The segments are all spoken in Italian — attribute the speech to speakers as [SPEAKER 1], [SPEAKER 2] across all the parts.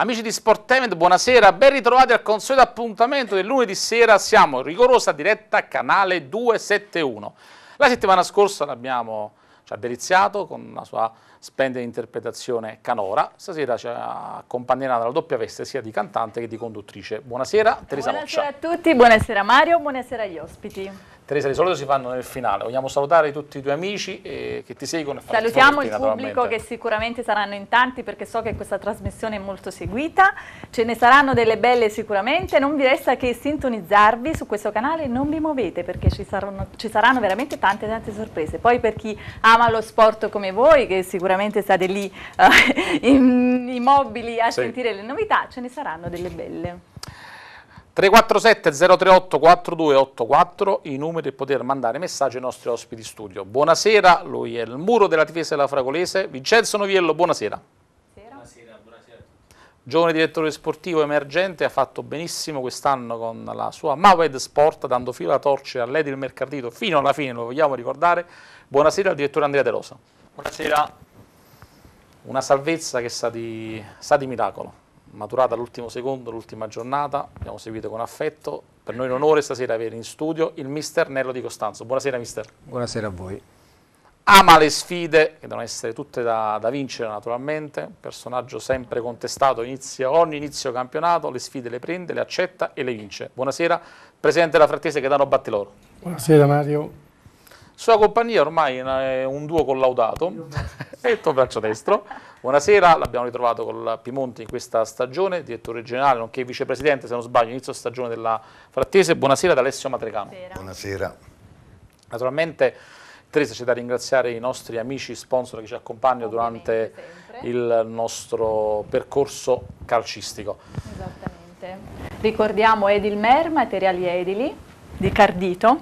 [SPEAKER 1] Amici di Sportement, buonasera, ben ritrovati al consueto appuntamento del lunedì sera, siamo in rigorosa diretta canale 271. La settimana scorsa l'abbiamo ci ha deliziato con la sua splendida interpretazione canora, stasera ci accompagnerà dalla doppia veste sia di cantante che di conduttrice. Buonasera Teresa
[SPEAKER 2] Buonasera Moccia. a tutti, buonasera Mario, buonasera agli ospiti.
[SPEAKER 1] Teresa, di solito si fanno nel finale. Vogliamo salutare tutti i tuoi amici eh, che ti seguono.
[SPEAKER 2] Salutiamo il pubblico che sicuramente saranno in tanti perché so che questa trasmissione è molto seguita. Ce ne saranno delle belle sicuramente. Non vi resta che sintonizzarvi su questo canale. Non vi muovete perché ci saranno, ci saranno veramente tante tante sorprese. Poi per chi ama lo sport come voi, che sicuramente state lì uh, immobili a sì. sentire le novità, ce ne saranno delle belle.
[SPEAKER 1] 347 038 4284 i numeri per poter mandare messaggi ai nostri ospiti studio. Buonasera, lui è il muro della difesa della Fragolese, Vincenzo Noviello, buonasera. Buonasera, buonasera Giovane direttore sportivo emergente, ha fatto benissimo quest'anno con la sua Maved Sport, dando filo alla torce all'Edil Mercatito fino alla fine, lo vogliamo ricordare. Buonasera al direttore Andrea De Rosa.
[SPEAKER 3] Buonasera.
[SPEAKER 1] Una salvezza che sa di, sa di miracolo maturata all'ultimo secondo, l'ultima giornata, abbiamo seguito con affetto. Per noi è un onore stasera avere in studio il mister Nello Di Costanzo. Buonasera mister.
[SPEAKER 4] Buonasera a voi.
[SPEAKER 1] Ama le sfide, che devono essere tutte da, da vincere naturalmente, personaggio sempre contestato, inizia, ogni inizio campionato, le sfide le prende, le accetta e le vince. Buonasera, Presidente della Frattese Gaetano Battiloro.
[SPEAKER 5] Buonasera Mario.
[SPEAKER 1] Sua compagnia ormai è un duo collaudato, e il tuo braccio destro. Buonasera, l'abbiamo ritrovato con Piemonte in questa stagione, direttore generale, nonché vicepresidente, se non sbaglio, inizio stagione della Frattese. Buonasera da Alessio Matrecano.
[SPEAKER 6] Buonasera. Buonasera.
[SPEAKER 1] Naturalmente Teresa c'è da ringraziare i nostri amici sponsor che ci accompagnano durante il nostro percorso calcistico.
[SPEAKER 2] Esattamente. Ricordiamo Edilmer, materiali edili, di Cardito,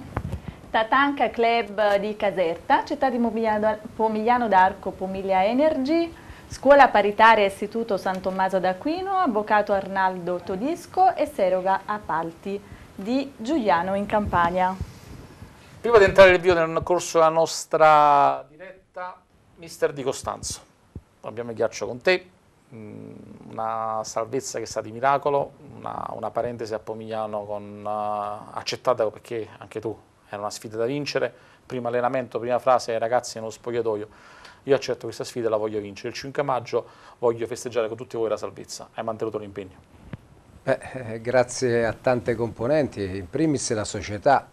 [SPEAKER 2] Tatanca Club di Caserta, Città di Pomigliano d'Arco, Pomiglia Energy, Scuola Paritaria Istituto San Tommaso d'Aquino, Avvocato Arnaldo Todisco e Seroga Appalti di Giuliano in Campania.
[SPEAKER 1] Prima di entrare nel video nel corso della nostra diretta, mister Di Costanzo, abbiamo il ghiaccio con te, mm, una salvezza che sa di miracolo, una, una parentesi a Pomigliano con, uh, accettata perché anche tu era una sfida da vincere, primo allenamento, prima frase ai ragazzi nello spogliatoio, io accetto questa sfida e la voglio vincere, il 5 maggio voglio festeggiare con tutti voi la salvezza, hai mantenuto l'impegno.
[SPEAKER 4] Eh, grazie a tante componenti, in primis la società,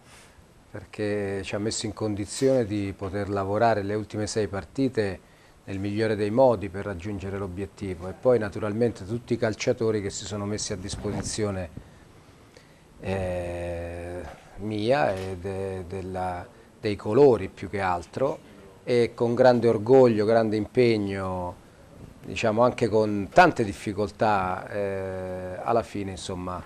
[SPEAKER 4] perché ci ha messo in condizione di poter lavorare le ultime sei partite nel migliore dei modi per raggiungere l'obiettivo. E poi naturalmente tutti i calciatori che si sono messi a disposizione eh, mia e de, della, dei colori più che altro e con grande orgoglio, grande impegno, diciamo anche con tante difficoltà, eh, alla fine insomma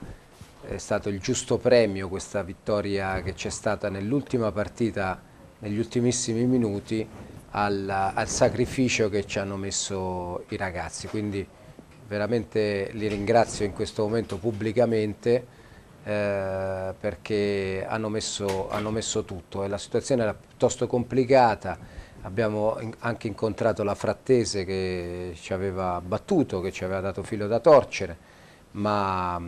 [SPEAKER 4] è stato il giusto premio questa vittoria che c'è stata nell'ultima partita, negli ultimissimi minuti, al, al sacrificio che ci hanno messo i ragazzi. Quindi veramente li ringrazio in questo momento pubblicamente eh, perché hanno messo, hanno messo tutto e la situazione era piuttosto complicata, abbiamo anche incontrato la frattese che ci aveva battuto, che ci aveva dato filo da torcere, ma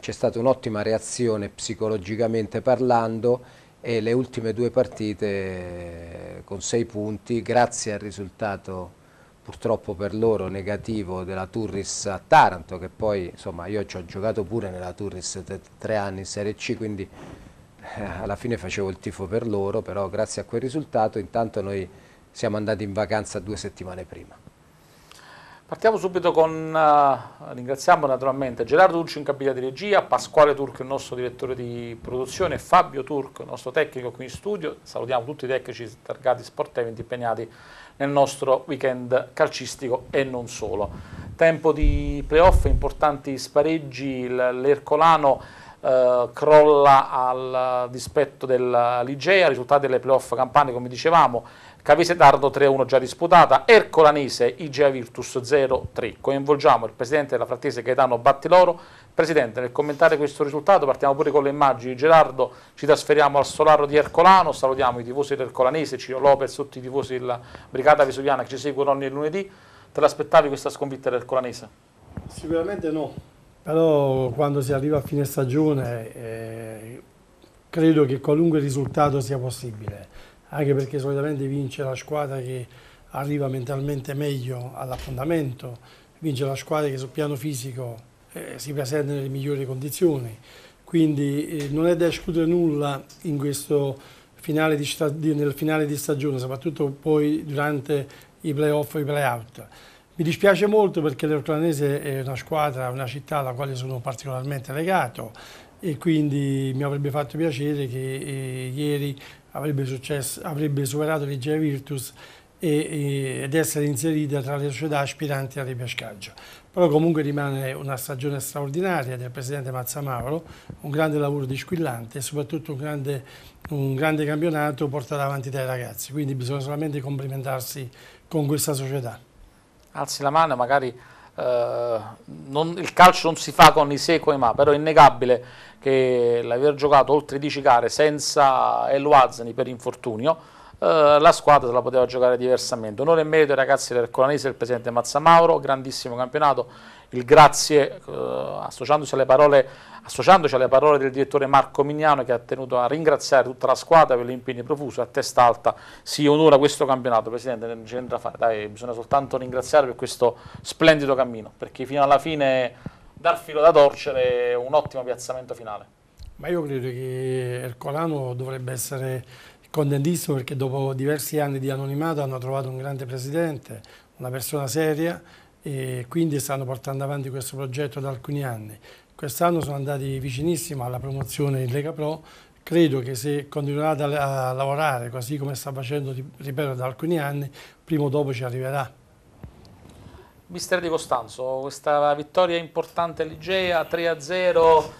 [SPEAKER 4] c'è stata un'ottima reazione psicologicamente parlando e le ultime due partite con sei punti, grazie al risultato purtroppo per loro negativo della Turris a Taranto che poi insomma io ci ho giocato pure nella Turris tre anni in Serie C quindi eh, alla fine facevo il tifo per loro però grazie a quel risultato intanto noi siamo andati in vacanza due settimane prima.
[SPEAKER 1] Partiamo subito con, uh, ringraziamo naturalmente Gerardo Dulci in cabina di regia, Pasquale Turco il nostro direttore di produzione, Fabio Turco il nostro tecnico qui in studio, salutiamo tutti i tecnici targati sport eventi impegnati nel nostro weekend calcistico e non solo. Tempo di playoff, importanti spareggi, l'Ercolano eh, crolla al dispetto del Ligea, risultati delle playoff campane come dicevamo, Cavese Tardo 3-1 già disputata, Ercolanese Igea Virtus 0-3. Coinvolgiamo il presidente della Frattese Gaetano Battiloro. Presidente, nel commentare questo risultato partiamo pure con le immagini. Gerardo, ci trasferiamo al Solaro di Ercolano, salutiamo i tifosi dell'Ercolanese, Ciro Lopez, tutti i tifosi della Brigata Vesuviana che ci seguono ogni lunedì. Te l'aspettavi questa sconfitta dell'Ercolanese?
[SPEAKER 3] Sicuramente no, però quando si arriva a fine stagione eh, credo che qualunque risultato sia possibile, anche perché solitamente vince la squadra che arriva mentalmente meglio all'appuntamento, vince la squadra che sul piano fisico eh, si presenta nelle migliori condizioni, quindi eh, non è da escludere nulla in questo finale di, nel finale di stagione, soprattutto poi durante i playoff e i playout. Mi dispiace molto perché l'Ercolanese è una squadra, una città alla quale sono particolarmente legato e quindi mi avrebbe fatto piacere che eh, ieri avrebbe, successo, avrebbe superato l'Igea Virtus e, e, ed essere inserita tra le società aspiranti al ripescaggio. Però comunque rimane una stagione straordinaria del Presidente Mazzamauro, un grande lavoro di squillante e soprattutto un grande, un grande campionato portato avanti dai ragazzi, quindi bisogna solamente complimentarsi con questa società
[SPEAKER 1] alzi la mano, magari eh, non, il calcio non si fa con i se e con i ma, però è innegabile che l'aver giocato oltre 10 gare senza Eluazani per infortunio, eh, la squadra se la poteva giocare diversamente. Onore e merito ai ragazzi del Colanese del presidente Mazzamauro, grandissimo campionato, il grazie eh, associandosi alle parole associandoci alle parole del direttore Marco Mignano che ha tenuto a ringraziare tutta la squadra per l'impegno profuso, a testa alta si onora questo campionato, Presidente, non c'è da fare, dai, bisogna soltanto ringraziare per questo splendido cammino, perché fino alla fine dar filo da torcere è un ottimo piazzamento finale.
[SPEAKER 3] Ma io credo che Ercolano dovrebbe essere contentissimo perché dopo diversi anni di anonimato hanno trovato un grande presidente, una persona seria e quindi stanno portando avanti questo progetto da alcuni anni. Quest'anno sono andati vicinissimo alla promozione in Lega Pro, credo che se continuerà a lavorare così come sta facendo, ripeto, da alcuni anni, prima o dopo ci arriverà.
[SPEAKER 1] Mister Di Costanzo, questa vittoria importante all'Igea, 3-0,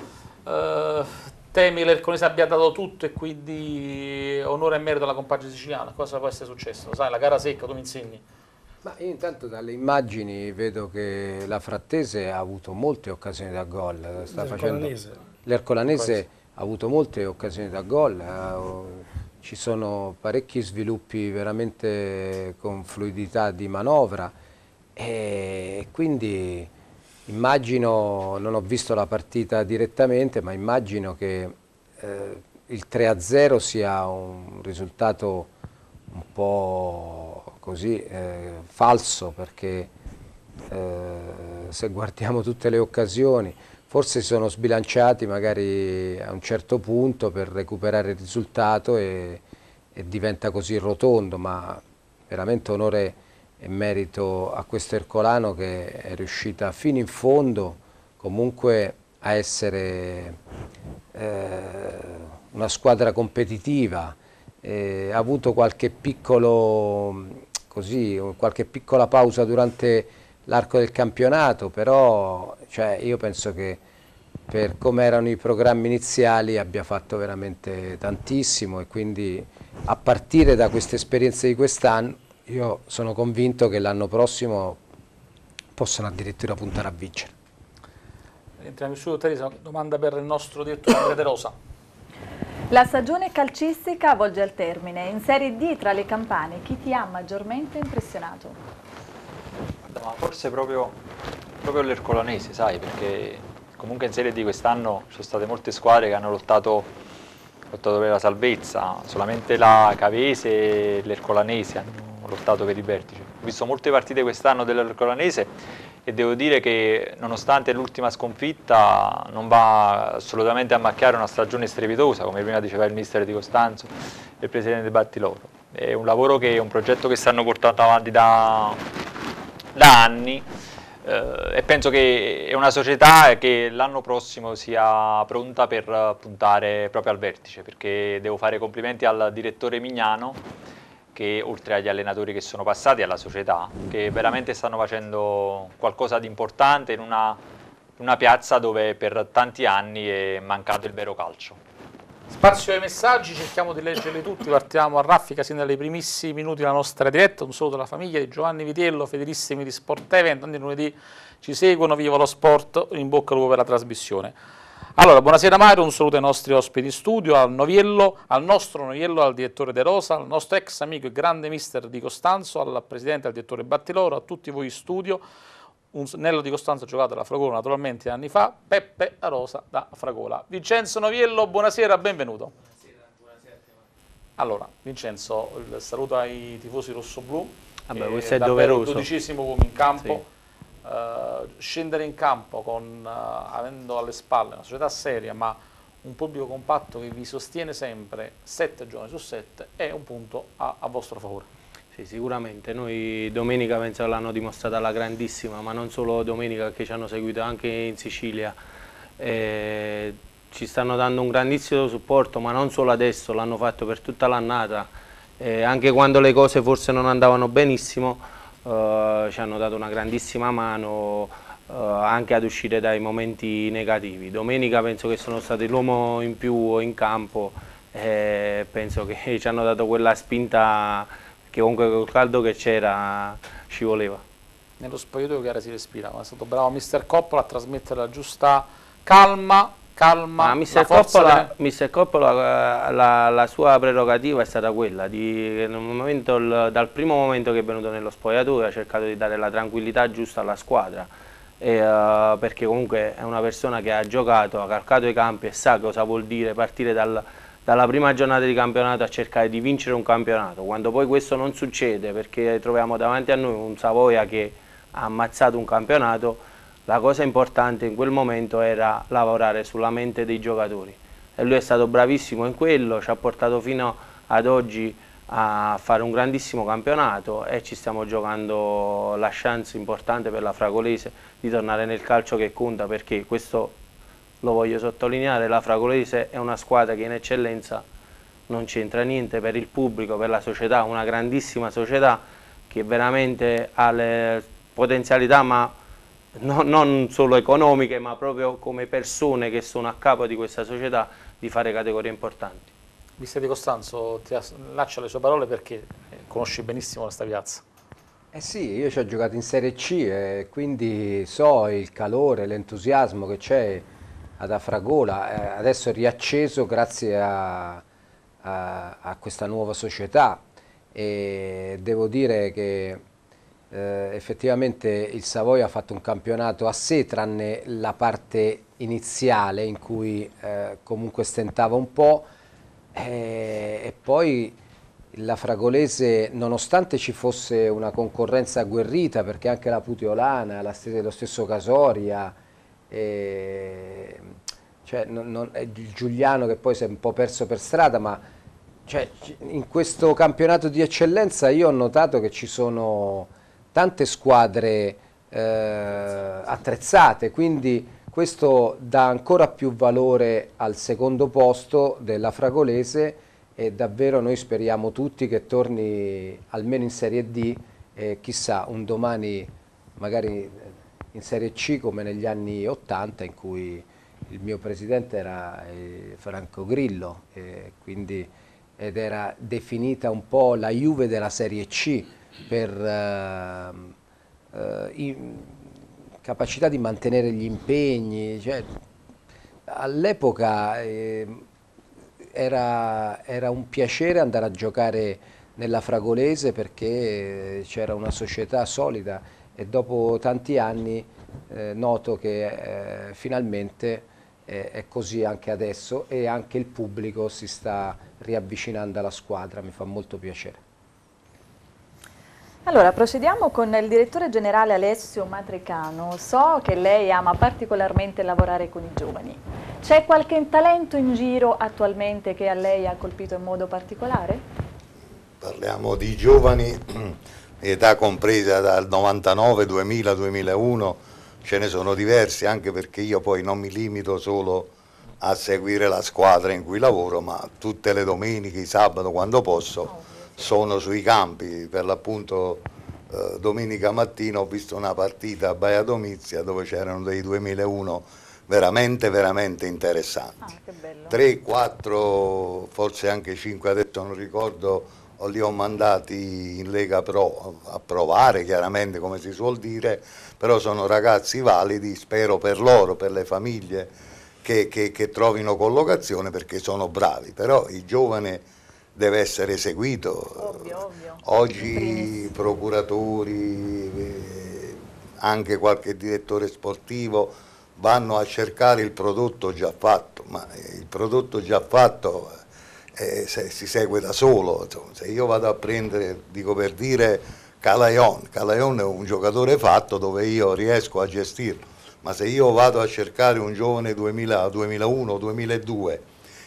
[SPEAKER 1] eh, temi l'Erconese abbia dato tutto e quindi onore e merito alla compagine siciliana, cosa può essere successo? Sai, la gara secca, tu mi insegni.
[SPEAKER 4] Ma io intanto dalle immagini vedo che la Frattese ha avuto molte occasioni da gol. L'Ercolanese ha avuto molte occasioni da gol. Ci sono parecchi sviluppi veramente con fluidità di manovra e quindi immagino, non ho visto la partita direttamente, ma immagino che eh, il 3-0 sia un risultato un po' così eh, falso perché eh, se guardiamo tutte le occasioni forse si sono sbilanciati magari a un certo punto per recuperare il risultato e, e diventa così rotondo ma veramente onore e merito a questo Ercolano che è riuscita fino in fondo comunque a essere eh, una squadra competitiva, eh, ha avuto qualche piccolo così, qualche piccola pausa durante l'arco del campionato, però cioè, io penso che per come erano i programmi iniziali abbia fatto veramente tantissimo e quindi a partire da queste esperienze di quest'anno io sono convinto che l'anno prossimo possano addirittura puntare a vincere.
[SPEAKER 1] Entriamo in studio, Teresa, domanda per il nostro direttore Andrea De Rosa.
[SPEAKER 2] La stagione calcistica volge al termine. In Serie D tra le campane, chi ti ha maggiormente impressionato?
[SPEAKER 5] No, forse proprio, proprio l'Ercolanese, sai, perché comunque in Serie D quest'anno ci sono state molte squadre che hanno lottato, lottato per la salvezza, solamente la Cavese e l'Ercolanese hanno lottato per il vertice. Ho visto molte partite quest'anno dell'Ercolanese e devo dire che nonostante l'ultima sconfitta non va assolutamente a macchiare una stagione strepitosa come prima diceva il mister di Costanzo e il presidente Battiloro. È un lavoro che un progetto che stanno portando avanti da, da anni eh, e penso che è una società che l'anno prossimo sia pronta per puntare proprio al vertice perché devo fare complimenti al direttore Mignano che oltre agli allenatori che sono passati alla società, che veramente stanno facendo qualcosa di importante in una, una piazza dove per tanti anni è mancato il vero calcio.
[SPEAKER 1] Spazio ai messaggi, cerchiamo di leggerli tutti, partiamo a raffica sin dai primissimi minuti della nostra diretta, un saluto alla famiglia di Giovanni Vitiello, fedelissimi di Sport Event, ogni lunedì ci seguono, viva lo sport, in bocca al lupo per la trasmissione. Allora, buonasera Mario, un saluto ai nostri ospiti in studio, al Noviello, al nostro Noviello, al direttore De Rosa, al nostro ex amico e grande mister di Costanzo, al presidente, al direttore Battiloro, a tutti voi in studio. un snello di Costanzo giocato alla Fragola naturalmente anni fa, Peppe Rosa da Fragola. Vincenzo Noviello, buonasera, benvenuto. Buonasera, buonasera. Allora, Vincenzo, il saluto ai tifosi rossoblù.
[SPEAKER 6] Vabbè, questo è doveroso.
[SPEAKER 1] Dodicesimo uomo in campo. Sì. Uh, scendere in campo con, uh, avendo alle spalle una società seria ma un pubblico compatto che vi sostiene sempre sette giorni su sette è un punto a, a vostro favore.
[SPEAKER 6] Sì, sicuramente. Noi domenica penso l'hanno dimostrata alla grandissima, ma non solo domenica che ci hanno seguito anche in Sicilia. Eh, ci stanno dando un grandissimo supporto, ma non solo adesso, l'hanno fatto per tutta l'annata. Eh, anche quando le cose forse non andavano benissimo, eh, ci hanno dato una grandissima mano eh, anche ad uscire dai momenti negativi. Domenica penso che sono stati l'uomo in più in campo, e penso che ci hanno dato quella spinta che comunque col caldo che c'era ci voleva.
[SPEAKER 1] Nello spogliatoio che era si respirava, è stato bravo mister Coppola a trasmettere la giusta calma, calma,
[SPEAKER 6] Ma mister Coppola, delle... mister Coppola la, la, sua prerogativa è stata quella, di, momento, dal primo momento che è venuto nello spogliatoio ha cercato di dare la tranquillità giusta alla squadra, e, uh, perché comunque è una persona che ha giocato, ha calcato i campi e sa cosa vuol dire partire dal dalla prima giornata di campionato a cercare di vincere un campionato, quando poi questo non succede perché troviamo davanti a noi un Savoia che ha ammazzato un campionato, la cosa importante in quel momento era lavorare sulla mente dei giocatori. E lui è stato bravissimo in quello, ci ha portato fino ad oggi a fare un grandissimo campionato e ci stiamo giocando la chance importante per la Fragolese di tornare nel calcio che conta perché questo lo voglio sottolineare, la Fragolese è una squadra che in eccellenza non c'entra niente per il pubblico, per la società, una grandissima società che veramente ha le potenzialità ma no, non solo economiche ma proprio come persone che sono a capo di questa società di fare categorie importanti.
[SPEAKER 1] Mister Di Costanzo, ti lascio le sue parole perché conosci benissimo questa piazza.
[SPEAKER 4] Eh sì, io ci ho giocato in Serie C e quindi so il calore, l'entusiasmo che c'è ad Afragola, eh, adesso è riacceso grazie a, a, a, questa nuova società e devo dire che eh, effettivamente il Savoia ha fatto un campionato a sé tranne la parte iniziale in cui eh, comunque stentava un po' eh, e poi la Fragolese nonostante ci fosse una concorrenza agguerrita perché anche la Puteolana, la, lo stesso Casoria e, cioè, non, non, è il Giuliano che poi si è un po' perso per strada, ma cioè, in questo campionato di eccellenza io ho notato che ci sono tante squadre eh, attrezzate, quindi questo dà ancora più valore al secondo posto della Fragolese e davvero noi speriamo tutti che torni almeno in Serie D e chissà un domani magari in Serie C come negli anni 80 in cui il mio presidente era eh, Franco Grillo eh, quindi, ed era definita un po' la Juve della Serie C per eh, eh capacità di mantenere gli impegni. Cioè, All'epoca eh, era, era un piacere andare a giocare nella Fragolese perché c'era una società solida e dopo tanti anni eh, noto che eh, finalmente eh, è così anche adesso e anche il pubblico si sta riavvicinando alla squadra, mi fa molto piacere.
[SPEAKER 2] Allora, procediamo con il direttore generale Alessio Matricano. So che lei ama particolarmente lavorare con i giovani. C'è qualche talento in giro attualmente che a lei ha colpito in modo particolare?
[SPEAKER 7] Parliamo di giovani età compresa dal 99, 2000, 2001, ce ne sono diversi, anche perché io poi non mi limito solo a seguire la squadra in cui lavoro, ma tutte le domeniche, i sabato, quando posso, sono sui campi. Per l'appunto eh, domenica mattina ho visto una partita a Baia Domizia dove c'erano dei 2001 veramente, veramente interessanti. Ah, 3, 4, forse anche 5, adesso non ricordo li ho mandati in Lega Pro a provare chiaramente come si suol dire, però sono ragazzi validi, spero per loro, per le famiglie che, che, che trovino collocazione perché sono bravi, però il giovane deve essere seguito.
[SPEAKER 2] Ovvio, ovvio.
[SPEAKER 7] Oggi procuratori, eh, anche qualche direttore sportivo vanno a cercare il prodotto già fatto, ma il prodotto già fatto eh, se, si segue da solo, insomma, se io vado a prendere, dico per dire, Calaion, Calaion è un giocatore fatto dove io riesco a gestirlo, ma se io vado a cercare un giovane 2000, 2001, 2002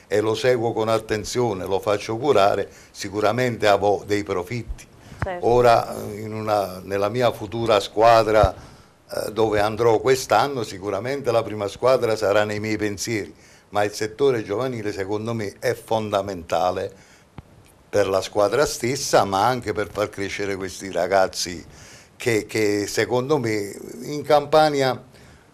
[SPEAKER 7] e lo seguo con attenzione, lo faccio curare, sicuramente avrò dei profitti. Certo. Ora una, nella mia futura squadra eh, dove andrò quest'anno sicuramente la prima squadra sarà nei miei pensieri, ma il settore giovanile secondo me è fondamentale per la squadra stessa, ma anche per far crescere questi ragazzi che, che secondo me in Campania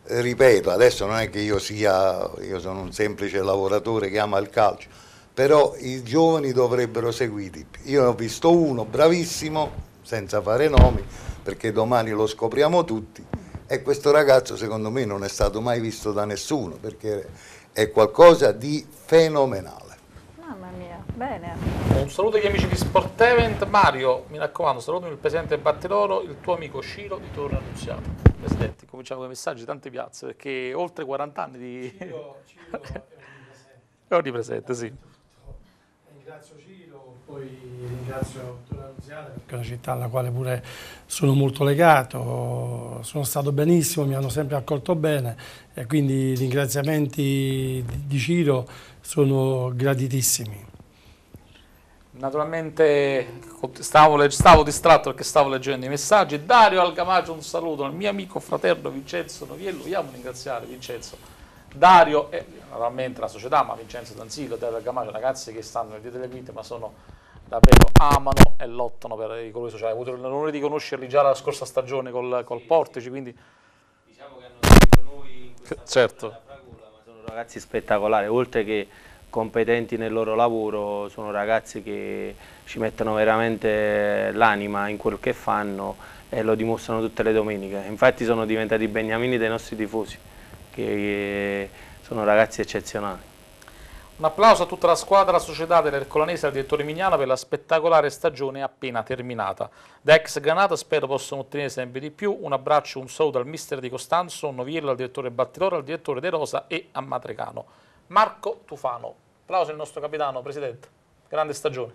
[SPEAKER 7] ripeto, adesso non è che io sia, io sono un semplice lavoratore che ama il calcio, però i giovani dovrebbero seguire. Io ne ho visto uno bravissimo, senza fare nomi, perché domani lo scopriamo tutti, e questo ragazzo secondo me non è stato mai visto da nessuno, perché è qualcosa di fenomenale.
[SPEAKER 2] Bene.
[SPEAKER 1] Un saluto agli amici di Sport Event. Mario, mi raccomando, salutami il presidente Batteloro, il tuo amico Ciro di Torre Annunziata. Presidente, cominciamo con i messaggi, tante piazze, perché oltre 40 anni di... Ciro, Ciro è onnipresente, sì.
[SPEAKER 3] Ringrazio Ciro, poi ringrazio Torre Annunziata, perché è una città alla quale pure sono molto legato, sono stato benissimo, mi hanno sempre accolto bene e quindi i ringraziamenti di Ciro sono graditissimi.
[SPEAKER 1] Naturalmente stavo, stavo, distratto perché stavo leggendo i messaggi. Dario Algamaggio, un saluto al mio amico fraterno Vincenzo Noviello. Vogliamo ringraziare Vincenzo. Dario e naturalmente la società, ma Vincenzo Danzillo, Dario Algamaggio, ragazzi che stanno dietro le quinte, ma sono davvero amano e lottano per i colori sociali. Ho avuto l'onore di conoscerli già la scorsa stagione col, col Portici, quindi...
[SPEAKER 6] Diciamo che hanno seguito noi in questa
[SPEAKER 1] certo.
[SPEAKER 6] fragura, ma sono ragazzi spettacolari, oltre che competenti nel loro lavoro, sono ragazzi che ci mettono veramente l'anima in quel che fanno e lo dimostrano tutte le domeniche. Infatti sono diventati beniamini dei nostri tifosi, che sono ragazzi eccezionali.
[SPEAKER 1] Un applauso a tutta la squadra, la società dell'Ercolanese e al direttore Mignano per la spettacolare stagione appena terminata. Da ex Granata spero possano ottenere sempre di più. Un abbraccio, un saluto al mister di Costanzo, un noviello al direttore Battiloro, al direttore De Rosa e a Matrecano. Marco Tufano. Applauso al nostro capitano, Presidente. Grande stagione.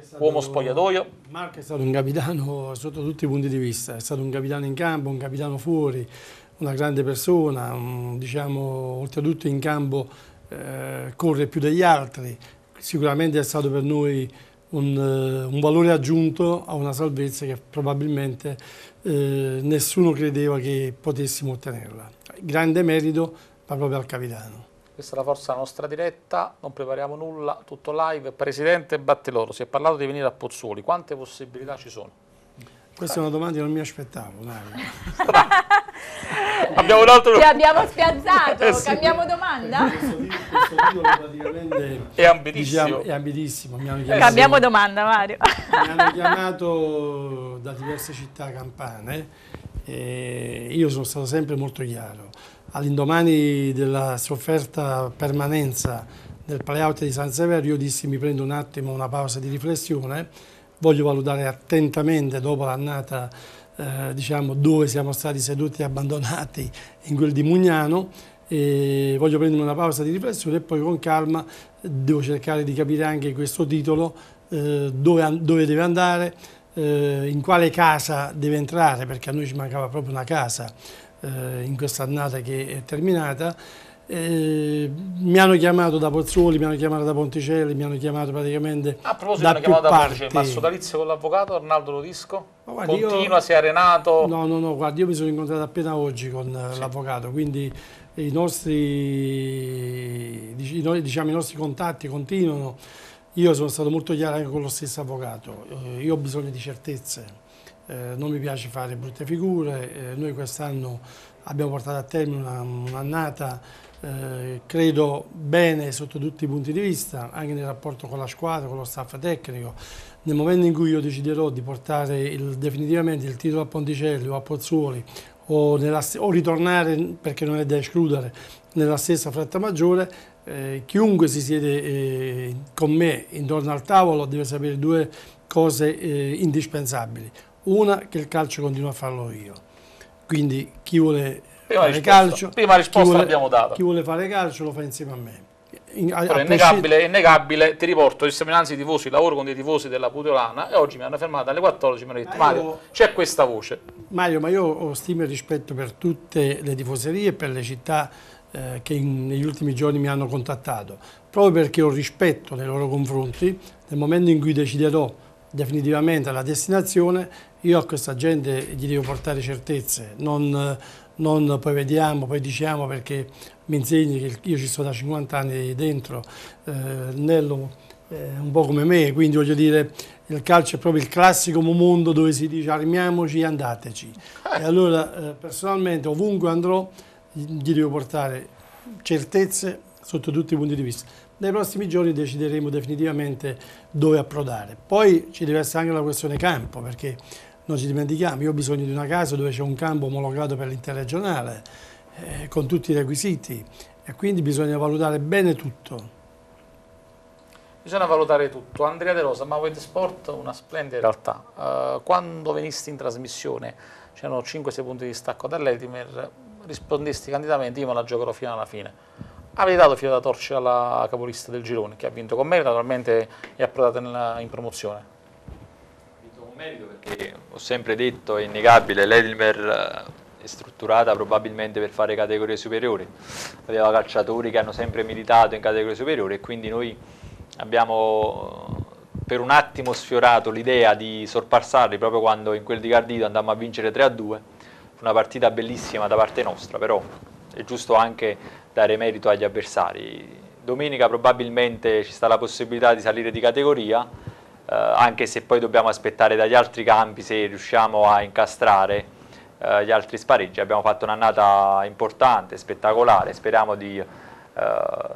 [SPEAKER 1] Stato, Uomo spogliatoio.
[SPEAKER 3] Marco è stato un capitano sotto tutti i punti di vista. È stato un capitano in campo, un capitano fuori, una grande persona. Un, diciamo, oltretutto in campo eh, corre più degli altri. Sicuramente è stato per noi un, un valore aggiunto a una salvezza che probabilmente eh, nessuno credeva che potessimo ottenerla. Grande merito va proprio al capitano.
[SPEAKER 1] Questa è la forza della nostra diretta, non prepariamo nulla, tutto live. Presidente Batteloro, si è parlato di venire a Pozzuoli, quante possibilità ci sono?
[SPEAKER 3] Questa è una domanda che non mi aspettavo.
[SPEAKER 1] abbiamo un altro...
[SPEAKER 2] Ci abbiamo spiazzato, eh sì. cambiamo domanda? Questo,
[SPEAKER 3] titolo praticamente
[SPEAKER 1] è ambitissimo.
[SPEAKER 3] Diciamo, è ambitissimo.
[SPEAKER 2] Chiamato, cambiamo domanda Mario.
[SPEAKER 3] Mi hanno chiamato da diverse città campane e io sono stato sempre molto chiaro all'indomani della sofferta permanenza del playout di San Severo io dissi mi prendo un attimo una pausa di riflessione, voglio valutare attentamente dopo l'annata eh, diciamo, dove siamo stati seduti e abbandonati in quel di Mugnano e voglio prendermi una pausa di riflessione e poi con calma devo cercare di capire anche questo titolo eh, dove, dove, deve andare, eh, in quale casa deve entrare perché a noi ci mancava proprio una casa eh, in questa annata che è terminata. Eh, mi hanno chiamato da Pozzuoli, mi hanno chiamato da Ponticelli, mi hanno chiamato praticamente
[SPEAKER 1] A proposito, da mi hanno chiamato da Ponticelli, ma sodalizio con l'avvocato Arnaldo Lodisco? Guarda, Continua, io, si è arenato?
[SPEAKER 3] No, no, no, guarda, io mi sono incontrato appena oggi con sì. l'avvocato, quindi i nostri, diciamo, i nostri contatti continuano. Io sono stato molto chiaro anche con lo stesso avvocato, eh, io ho bisogno di certezze eh, non mi piace fare brutte figure, eh, noi quest'anno abbiamo portato a termine un'annata eh, credo bene sotto tutti i punti di vista, anche nel rapporto con la squadra, con lo staff tecnico. Nel momento in cui io deciderò di portare il, definitivamente il titolo a Ponticelli o a Pozzuoli o, nella, o, ritornare, perché non è da escludere, nella stessa fretta maggiore, eh, chiunque si siede eh, con me intorno al tavolo deve sapere due cose eh, indispensabili. Una, che il calcio continua a farlo io. quindi chi vuole
[SPEAKER 1] prima
[SPEAKER 3] fare
[SPEAKER 1] risposta,
[SPEAKER 3] calcio,
[SPEAKER 1] prima risposta l'abbiamo
[SPEAKER 3] vuole,
[SPEAKER 1] data.
[SPEAKER 3] chi vuole fare calcio lo fa insieme a me.
[SPEAKER 1] In, a, Però è innegabile, è innegabile, ti riporto, innanzi ai tifosi, lavoro con dei tifosi della Puteolana e oggi mi hanno fermato alle 14 mi hanno detto Mario, c'è questa voce.
[SPEAKER 3] Mario, ma io ho stimo e rispetto per tutte le tifoserie e per le città eh, che in, negli ultimi giorni mi hanno contattato, proprio perché ho rispetto nei loro confronti, nel momento in cui deciderò definitivamente la destinazione, io a questa gente gli devo portare certezze, non, non poi vediamo, poi diciamo perché mi insegni che io ci sto da 50 anni dentro, eh, Nello è un po' come me, quindi voglio dire il calcio è proprio il classico mondo dove si dice armiamoci e andateci. E allora eh, personalmente ovunque andrò gli devo portare certezze sotto tutti i punti di vista. Nei prossimi giorni decideremo definitivamente dove approdare. Poi ci deve essere anche la questione campo, perché non ci dimentichiamo, io ho bisogno di una casa dove c'è un campo omologato per l'interregionale, eh, con tutti i requisiti, e quindi bisogna valutare bene tutto.
[SPEAKER 1] Bisogna valutare tutto. Andrea De Rosa, ma Wed Sport una splendida realtà. Uh, quando venisti in trasmissione, c'erano 5-6 punti di stacco dall'Etimer, rispondesti candidamente, io me la giocherò fino alla fine. Avete dato filo da torcere alla capolista del girone, che ha vinto con merito, naturalmente è approdata in, in promozione.
[SPEAKER 5] Merito perché ho sempre detto, è innegabile, l'Edilmer eh, è strutturata probabilmente per fare categorie superiori, aveva calciatori che hanno sempre militato in categorie superiori e quindi noi abbiamo per un attimo sfiorato l'idea di sorpassarli proprio quando in quel di Cardito andammo a vincere 3-2, fu una partita bellissima da parte nostra, però è giusto anche dare merito agli avversari. Domenica probabilmente ci sta la possibilità di salire di categoria, eh, anche se poi dobbiamo aspettare dagli altri campi se riusciamo a incastrare eh, gli altri spareggi. Abbiamo fatto un'annata importante, spettacolare, speriamo di, eh,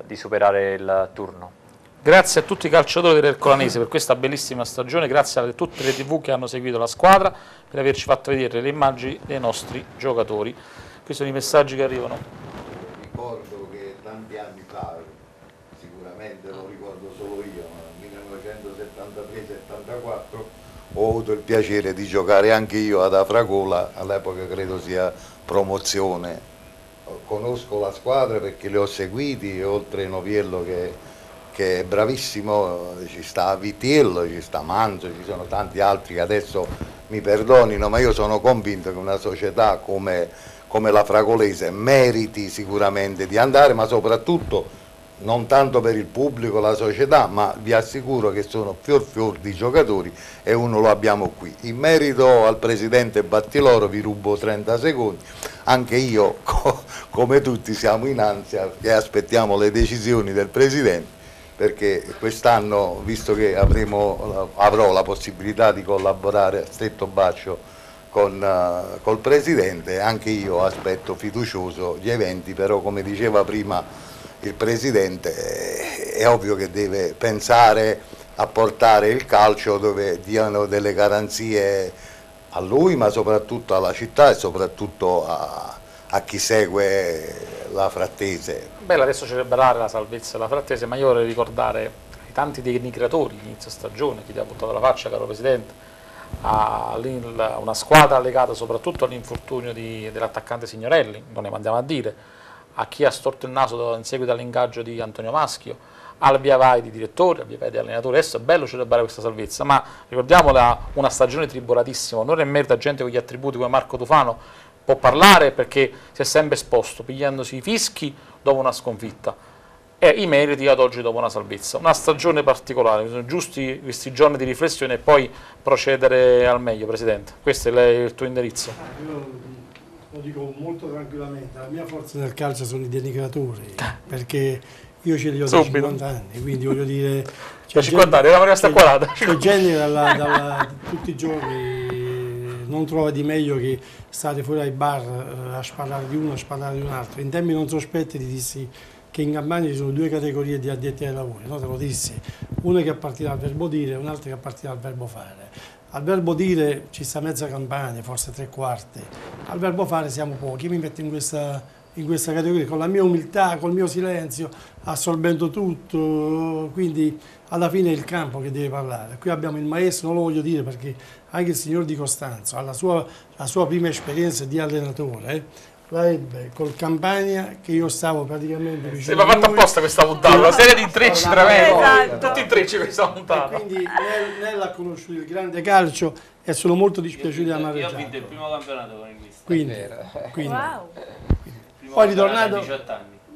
[SPEAKER 5] di superare il turno.
[SPEAKER 1] Grazie a tutti i calciatori dell'Ercolanese per questa bellissima stagione, grazie a tutte le tv che hanno seguito la squadra per averci fatto vedere le immagini dei nostri giocatori. Questi sono i messaggi che arrivano.
[SPEAKER 7] Ricordo che tanti anni fa, sicuramente lo ricordo solo io, 1973-74 ho avuto il piacere di giocare anche io ad Afragola, all'epoca credo sia promozione. Conosco la squadra perché le ho seguiti, oltre Noviello che, che è bravissimo, ci sta Vitiello, ci sta Manzo, ci sono tanti altri che adesso mi perdonino, ma io sono convinto che una società come, come la Fragolese meriti sicuramente di andare, ma soprattutto non tanto per il pubblico, la società, ma vi assicuro che sono fior fior di giocatori e uno lo abbiamo qui. In merito al presidente Battiloro vi rubo 30 secondi, anche io come tutti siamo in ansia e aspettiamo le decisioni del presidente perché quest'anno, visto che avremo, avrò la possibilità di collaborare a stretto bacio con uh, col presidente, anche io aspetto fiducioso gli eventi, però come diceva prima il Presidente è ovvio che deve pensare a portare il calcio dove diano delle garanzie a lui ma soprattutto alla città e soprattutto a, a chi segue la Frattese.
[SPEAKER 1] Bella adesso celebrare la salvezza della Frattese ma io vorrei ricordare i tanti denigratori di inizio stagione, chi ti ha buttato la faccia caro Presidente, a una squadra legata soprattutto all'infortunio dell'attaccante Signorelli, non ne mandiamo a dire, a chi ha storto il naso in seguito all'ingaggio di Antonio Maschio, al via vai di direttore, al via vai di allenatore, adesso è bello celebrare questa salvezza, ma ricordiamola una stagione tribolatissima, onore e merito a gente con gli attributi come Marco Tufano può parlare perché si è sempre esposto, pigliandosi i fischi dopo una sconfitta e i meriti ad oggi dopo una salvezza. Una stagione particolare, sono giusti questi giorni di riflessione e poi procedere al meglio, Presidente. Questo è il tuo indirizzo.
[SPEAKER 3] Ah, lo dico molto tranquillamente, la mia forza nel calcio sono i denigratori, perché io ce li ho da 50 anni, quindi voglio dire...
[SPEAKER 1] Da 50 anni, eravamo rimasti a 40.
[SPEAKER 3] C'è gente dalla, dalla, tutti i giorni non trova di meglio che stare fuori ai bar eh, a sparare di uno, a sparare di un altro. In tempi non sospetti ti dissi che in Campania ci sono due categorie di addetti ai lavori, no? te lo dissi, una che appartiene al verbo dire e un'altra che appartiene al verbo fare. Al verbo dire ci sta mezza campagna, forse tre quarti. Al verbo fare siamo pochi. Mi metto in questa, in questa categoria, con la mia umiltà, col mio silenzio, assorbendo tutto, quindi alla fine è il campo che deve parlare. Qui abbiamo il maestro, non lo voglio dire perché anche il signor Di Costanzo ha la sua, la sua prima esperienza di allenatore, la ebbe col Campania che io stavo praticamente
[SPEAKER 1] vicino. Sembra fatta apposta questa puntata, una serie di intrecci tra me esatto. tutti intrecci questa puntata.
[SPEAKER 3] E quindi Nella ha conosciuto il grande calcio e sono molto dispiaciuto di amare
[SPEAKER 6] Io ho vinto il primo campionato con il mister.
[SPEAKER 3] Quindi, quindi, wow. poi ritornato,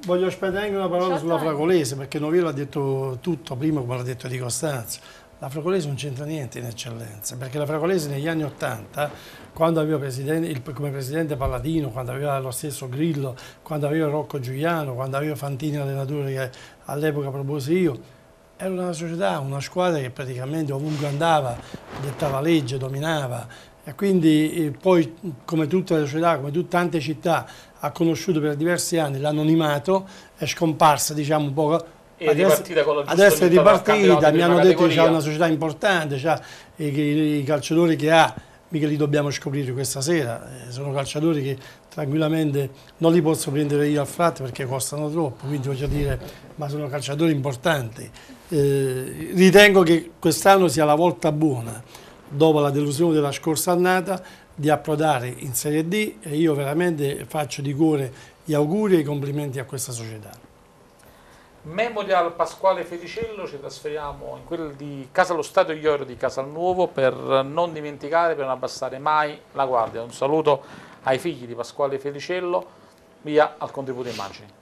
[SPEAKER 3] voglio aspettare anche una parola sulla Fragolese perché Novello ha detto tutto prima come l'ha detto Di Costanzo. La Fragolese non c'entra niente in eccellenza perché la Fragolese negli anni Ottanta quando aveva presidente, il, come presidente Palladino, quando aveva lo stesso Grillo, quando aveva Rocco Giuliano, quando aveva Fantini allenatore che all'epoca proposi io, era una società, una squadra che praticamente ovunque andava dettava legge, dominava. E quindi eh, poi come tutte le società, come tutte tante città ha conosciuto per diversi anni l'anonimato, è scomparsa diciamo un po'
[SPEAKER 1] adesso,
[SPEAKER 3] adesso è ripartita, mi hanno detto che c'è una società importante, i, i calciatori che ha mica li dobbiamo scoprire questa sera, eh, sono calciatori che tranquillamente non li posso prendere io a fratto perché costano troppo, quindi voglio dire, ma sono calciatori importanti. Eh, ritengo che quest'anno sia la volta buona, dopo la delusione della scorsa annata, di approdare in Serie D e io veramente faccio di cuore gli auguri e i complimenti a questa società.
[SPEAKER 1] Memorial Pasquale Felicello, ci trasferiamo in quello di Casa allo Stadio Iorio di Casalnuovo per non dimenticare, per non abbassare mai la guardia. Un saluto ai figli di Pasquale Felicello, via al contributo immagini.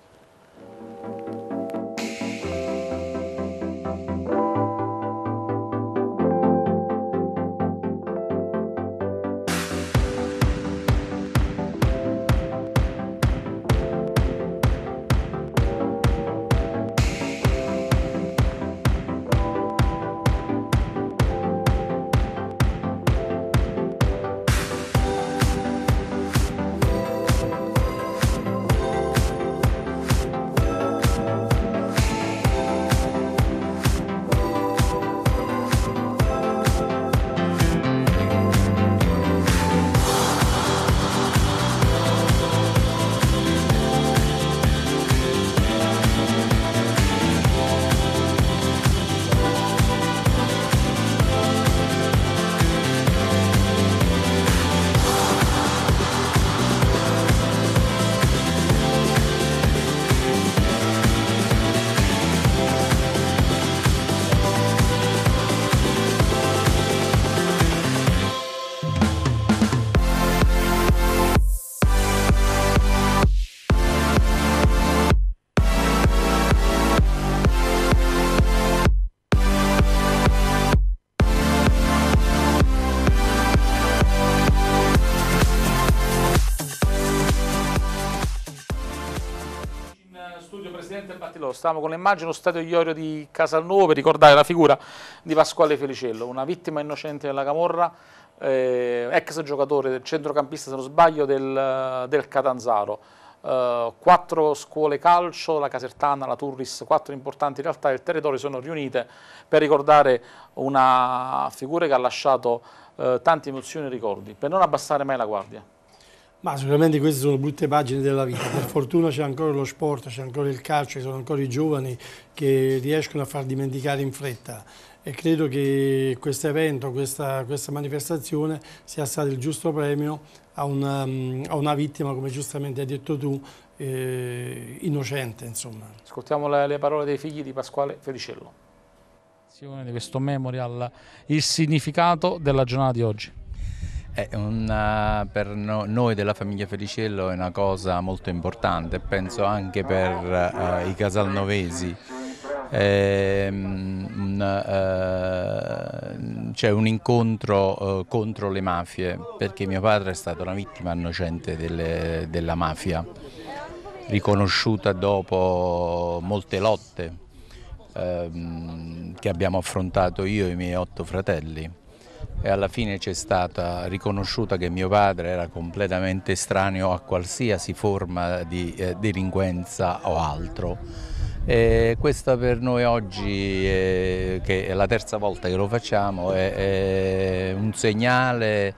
[SPEAKER 1] Stavamo con l'immagine allo stadio Iorio di Casalnuovo per ricordare la figura di Pasquale Felicello, una vittima innocente della Camorra, eh, ex giocatore, centrocampista se non sbaglio, del, del Catanzaro. Uh, quattro scuole calcio, la Casertana, la Turris, quattro importanti realtà del territorio sono riunite per ricordare una figura che ha lasciato uh, tante emozioni e ricordi, per non abbassare mai la guardia.
[SPEAKER 3] Ma sicuramente queste sono brutte pagine della vita, per fortuna c'è ancora lo sport, c'è ancora il calcio, ci sono ancora i giovani che riescono a far dimenticare in fretta e credo che questo evento, questa, questa, manifestazione sia stato il giusto premio a una, a una vittima, come giustamente hai detto tu, eh, innocente. Insomma.
[SPEAKER 1] Ascoltiamo le, le parole dei figli di Pasquale Felicello. Di questo memorial, il significato della giornata di oggi.
[SPEAKER 8] Una, per no, noi della famiglia Felicello è una cosa molto importante, penso anche per uh, i casalnovesi. Ehm, uh, c'è un incontro uh, contro le mafie perché mio padre è stato una vittima innocente delle, della mafia, riconosciuta dopo molte lotte ehm, che abbiamo affrontato io e i miei otto fratelli e alla fine c'è stata riconosciuta che mio padre era completamente estraneo a qualsiasi forma di eh, delinquenza o altro. E questa per noi oggi, è, che è la terza volta che lo facciamo, è, è un segnale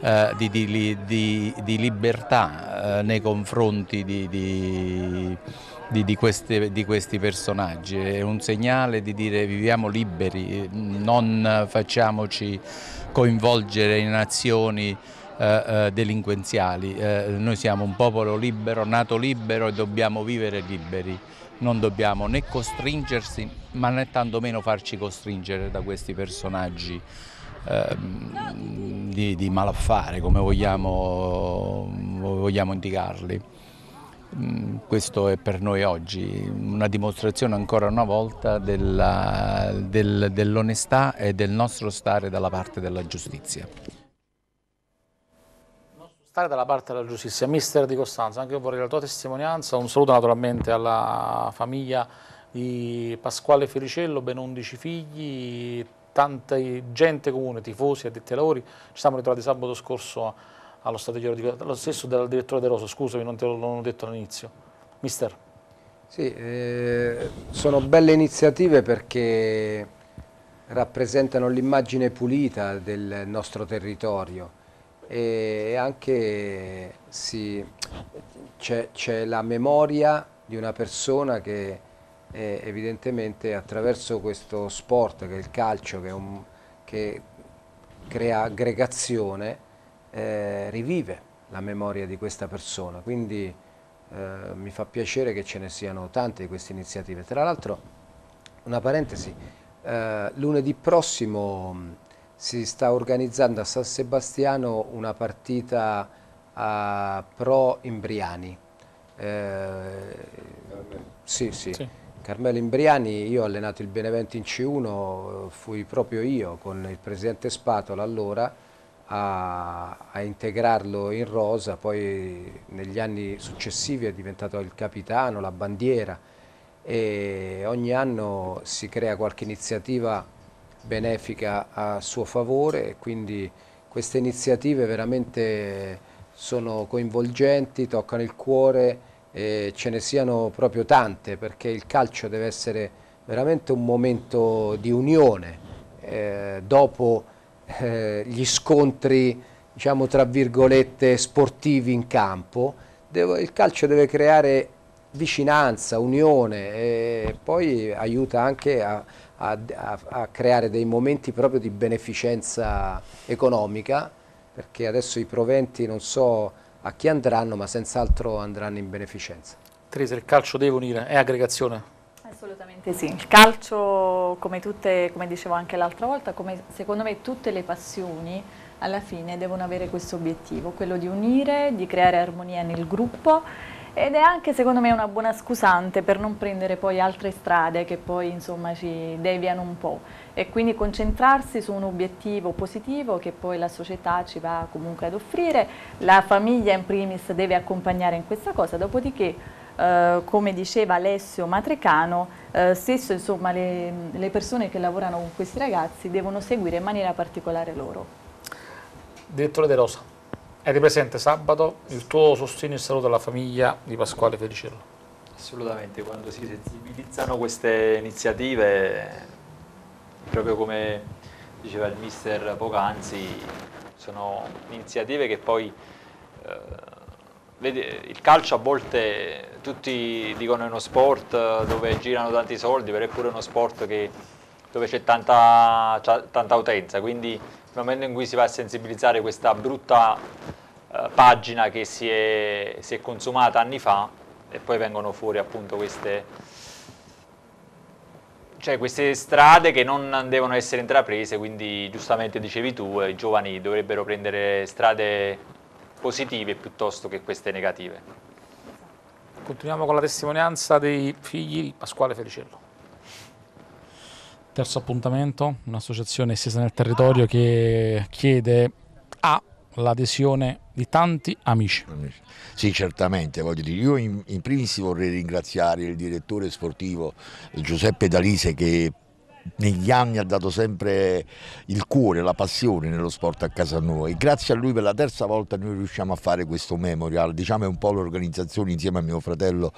[SPEAKER 8] eh, di, di, di, di, libertà eh, nei confronti di, queste, di, questi personaggi, è un segnale di dire viviamo liberi, non facciamoci coinvolgere in azioni eh, eh delinquenziali, eh, noi siamo un popolo libero, nato libero e dobbiamo vivere liberi. Non dobbiamo né costringersi ma né tantomeno farci costringere da questi personaggi Ehm, di, di, malaffare, come vogliamo, vogliamo indicarli. Mm, questo è per noi oggi una dimostrazione ancora una volta del, dell'onestà e del nostro stare dalla parte della giustizia.
[SPEAKER 1] Stare dalla parte della giustizia. Mister Di Costanzo, anche io vorrei la tua testimonianza, un saluto naturalmente alla famiglia di Pasquale Felicello, ben 11 figli, tanta gente comune, tifosi, addetti ai lavori, ci siamo ritrovati sabato scorso allo stadio di lo stesso del direttore De Rosa, scusami, non te l'ho detto all'inizio. Mister.
[SPEAKER 4] Sì, eh, sono belle iniziative perché rappresentano l'immagine pulita del nostro territorio e anche c'è la memoria di una persona che e evidentemente attraverso questo sport che è il calcio che, un, che crea aggregazione eh, rivive la memoria di questa persona. Quindi eh, mi fa piacere che ce ne siano tante di queste iniziative. Tra l'altro una parentesi eh, lunedì prossimo mm, si sta organizzando a San Sebastiano una partita a pro Imbriani. Eh, sì, sì. sì. Carmelo Imbriani, io ho allenato il Benevento in C1, fui proprio io con il presidente Spatola allora a, a, integrarlo in rosa, poi negli anni successivi è diventato il capitano, la bandiera e ogni anno si crea qualche iniziativa benefica a suo favore e quindi queste iniziative veramente sono coinvolgenti, toccano il cuore eh, ce ne siano proprio tante perché il calcio deve essere veramente un momento di unione eh, dopo eh, gli scontri diciamo tra virgolette sportivi in campo Devo, il calcio deve creare vicinanza, unione e poi aiuta anche a, a, a, creare dei momenti proprio di beneficenza economica perché adesso i proventi non so a chi andranno, ma senz'altro andranno in beneficenza.
[SPEAKER 1] Teresa, il calcio deve unire, è aggregazione?
[SPEAKER 2] Assolutamente sì, il calcio come, tutte, come dicevo anche l'altra volta, come secondo me tutte le passioni alla fine devono avere questo obiettivo, quello di unire, di creare armonia nel gruppo ed è anche secondo me una buona scusante per non prendere poi altre strade che poi insomma ci deviano un po' e quindi concentrarsi su un obiettivo positivo che poi la società ci va comunque ad offrire, la famiglia in primis deve accompagnare in questa cosa, dopodiché eh, come diceva Alessio Matrecano, eh, stesso insomma le, le persone che lavorano con questi ragazzi devono seguire in maniera particolare loro.
[SPEAKER 1] Direttore De Rosa. Eri presente sabato, il tuo sostegno e saluto alla famiglia di Pasquale Felicello.
[SPEAKER 5] Assolutamente, quando si sensibilizzano queste iniziative, proprio come diceva il mister Pocanzi, sono iniziative che poi, eh, vedi, il calcio a volte tutti dicono è uno sport dove girano tanti soldi, però è pure uno sport che, dove c'è tanta, tanta utenza, quindi nel momento in cui si va a sensibilizzare questa brutta eh, pagina che si è, si è, consumata anni fa e poi vengono fuori appunto queste, cioè queste strade che non devono essere intraprese, quindi giustamente dicevi tu, eh, i giovani dovrebbero prendere strade positive piuttosto che queste negative.
[SPEAKER 1] Continuiamo con la testimonianza dei figli di Pasquale Felicello. Terzo appuntamento, un'associazione estesa nel territorio che chiede a l'adesione di tanti amici.
[SPEAKER 9] Sì, certamente, voglio dire, io in, in primis vorrei ringraziare il direttore sportivo Giuseppe Dalise che negli anni ha dato sempre il cuore, la passione nello sport a casa noi. Grazie a lui per la terza volta noi riusciamo a fare questo memorial, diciamo è un po' l'organizzazione insieme a mio fratello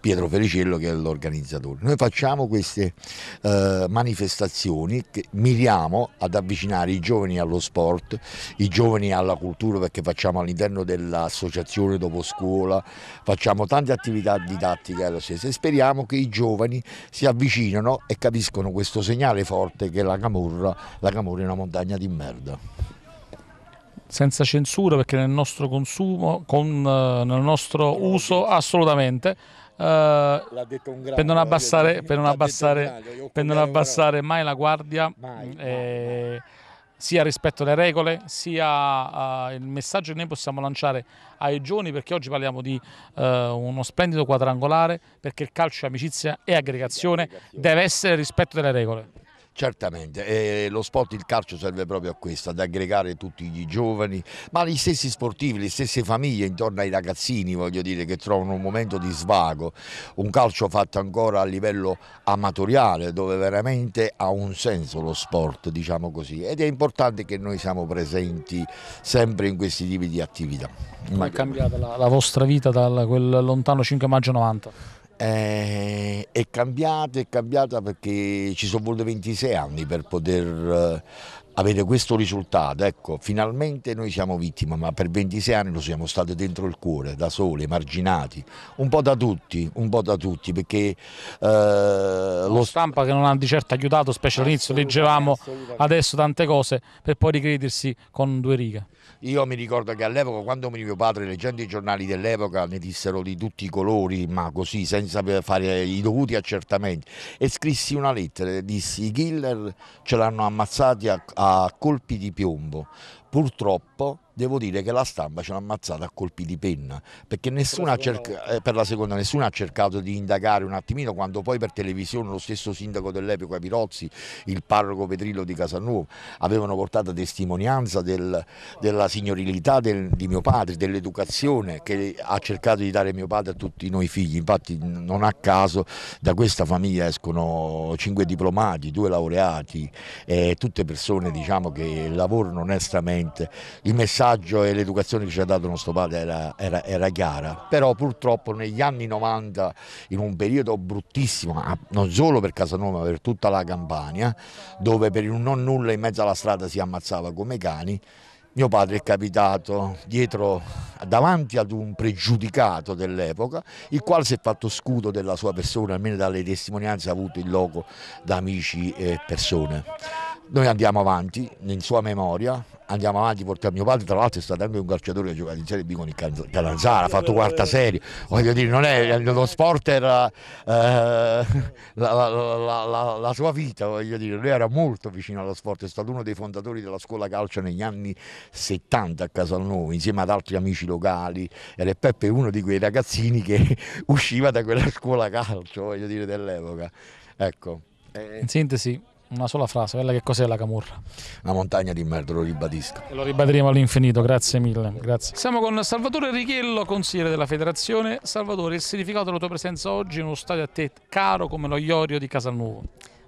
[SPEAKER 9] Pietro Felicello che è l'organizzatore. Noi facciamo queste eh, manifestazioni che miriamo ad avvicinare i giovani allo sport, i giovani alla cultura perché facciamo all'interno dell'associazione dopo scuola, facciamo tante attività didattiche allo stesso e speriamo che i giovani si avvicinano e capiscono questo segnale forte che la Camorra, la Camorra è una montagna di merda
[SPEAKER 1] senza censura perché nel nostro consumo, con, uh, nel nostro uso assolutamente. Uh, per non abbassare, per non abbassare, per non abbassare mai la guardia, mai, eh, mai. Sia rispetto alle regole, sia uh, il messaggio che noi possiamo lanciare ai giovani, perché oggi parliamo di uno splendido quadrangolare, perché il calcio è amicizia e aggregazione, deve essere rispetto delle regole.
[SPEAKER 9] Certamente, e lo sport, il calcio serve proprio a questo, ad aggregare tutti i giovani, ma gli stessi sportivi, le stesse famiglie intorno ai ragazzini, voglio dire, che trovano un momento di svago, un calcio fatto ancora a livello amatoriale, dove veramente ha un senso lo sport, diciamo così, ed è importante che noi siamo presenti sempre in questi tipi di attività.
[SPEAKER 1] Come è cambiata la, la vostra vita da quel lontano 5 maggio 90?
[SPEAKER 9] Eh, è cambiata, è cambiata perché ci sono voluti 26 anni per poter eh, avere questo risultato. Ecco, finalmente noi siamo vittime, ma per 26 anni lo siamo stati dentro il cuore, da sole, marginati, un po' da tutti, un po' da tutti, perché
[SPEAKER 1] eh, lo stampa che non ha di certo aiutato, specie all'inizio, leggevamo adesso tante cose per poi ricredersi con due righe.
[SPEAKER 9] Io mi ricordo che all'epoca, quando mio padre, leggendo i giornali dell'epoca, ne dissero di tutti i colori, ma così, senza fare i dovuti accertamenti, e scrissi una lettera, dissi i killer ce l'hanno ammazzati a, a colpi di piombo. Purtroppo devo dire che la stampa ce l'ha ammazzata a colpi di penna, perché nessuno ha, eh, per la seconda, nessuno ha cercato di indagare un attimino quando poi per televisione lo stesso sindaco dell'epoca Pirozzi, il parroco Petrillo di Casanuovo, avevano portato testimonianza del, della signorilità del, di mio padre, dell'educazione che ha cercato di dare mio padre a tutti noi figli, infatti non a caso da questa famiglia escono cinque diplomati, due laureati, eh, tutte persone diciamo, che lavorano onestamente, il messaggio messaggio e l'educazione che ci ha dato nostro padre era, era, era, chiara, però purtroppo negli anni 90, in un periodo bruttissimo, non solo per Casanova ma per tutta la Campania, dove per un non nulla in mezzo alla strada si ammazzava come cani, mio padre è capitato dietro, davanti ad un pregiudicato dell'epoca, il quale si è fatto scudo della sua persona, almeno dalle testimonianze ha avuto il logo da amici e persone. Noi andiamo avanti in sua memoria, andiamo avanti, portiamo mio padre, tra l'altro è stato anche un calciatore che ha giocato in Serie B con il Calanzara, ha fatto quarta serie, voglio dire, non è, lo sport era eh, la, la, la, la, sua vita, voglio dire, lui era molto vicino allo sport, è stato uno dei fondatori della scuola calcio negli anni 70 a Casalnuovo, insieme ad altri amici locali, era Peppe uno di quei ragazzini che usciva da quella scuola calcio, voglio dire, dell'epoca. Ecco.
[SPEAKER 1] In sintesi, una sola frase, quella che cos'è la Camurra?
[SPEAKER 9] Una montagna di merda, lo ribadisco.
[SPEAKER 1] E lo ribadiremo all'infinito, grazie mille. Grazie. Siamo con Salvatore Richello, consigliere della federazione. Salvatore, il significato della tua presenza oggi in uno stadio a te caro come lo Iorio di Casalnuovo?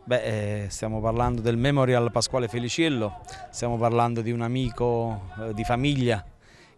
[SPEAKER 10] Beh, eh, stiamo parlando del Memorial Pasquale Feliciello, stiamo parlando di un amico eh, di famiglia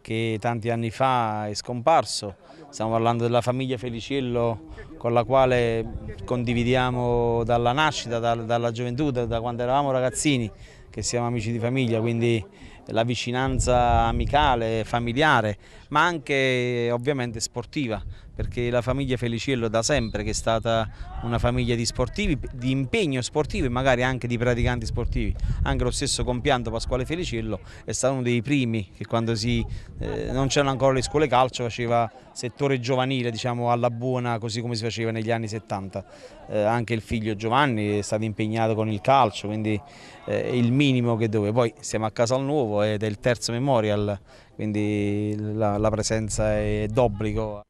[SPEAKER 10] che tanti anni fa è scomparso, stiamo parlando della famiglia Feliciello con la quale condividiamo dalla nascita, da, dalla gioventù, da quando eravamo ragazzini, che siamo amici di famiglia, quindi la vicinanza amicale, familiare, ma anche ovviamente sportiva perché la famiglia Feliciello da sempre che è stata una famiglia di sportivi, di impegno sportivo e magari anche di praticanti sportivi. Anche lo stesso compianto Pasquale Feliciello è stato uno dei primi che quando si, eh, non c'erano ancora le scuole calcio faceva settore giovanile diciamo alla buona così come si faceva negli anni 70. Eh, anche il figlio Giovanni è stato impegnato con il calcio, quindi eh, il minimo che dove. Poi siamo a Casal Nuovo ed è il terzo memorial, quindi la, la presenza è d'obbligo.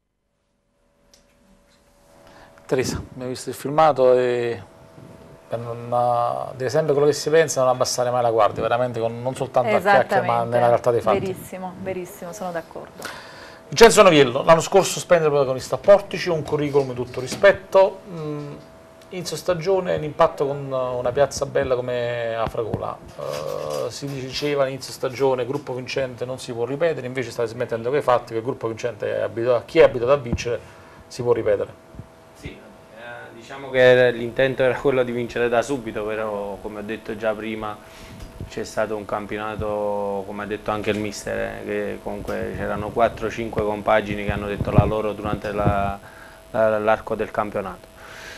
[SPEAKER 1] Teresa, abbiamo visto il filmato e non, deve sempre quello che si pensa non abbassare mai la guardia, veramente con, non soltanto a chiacchiere ma nella realtà dei fatti.
[SPEAKER 2] Verissimo, verissimo, sono d'accordo.
[SPEAKER 1] Vincenzo Noviello, l'anno scorso splendido protagonista a Portici, un curriculum di tutto rispetto, mh, mm, Inizio stagione, l'impatto con una piazza bella come Afragola. Uh, si diceva all'inizio stagione gruppo vincente non si può ripetere, invece state smettendo quei fatti che il gruppo vincente è abituato, chi è abituato a vincere si può ripetere.
[SPEAKER 6] Diciamo che l'intento era quello di vincere da subito, però come ho detto già prima c'è stato un campionato, come ha detto anche il mister, eh, che comunque c'erano 4-5 compagini che hanno detto la loro durante l'arco la, del campionato.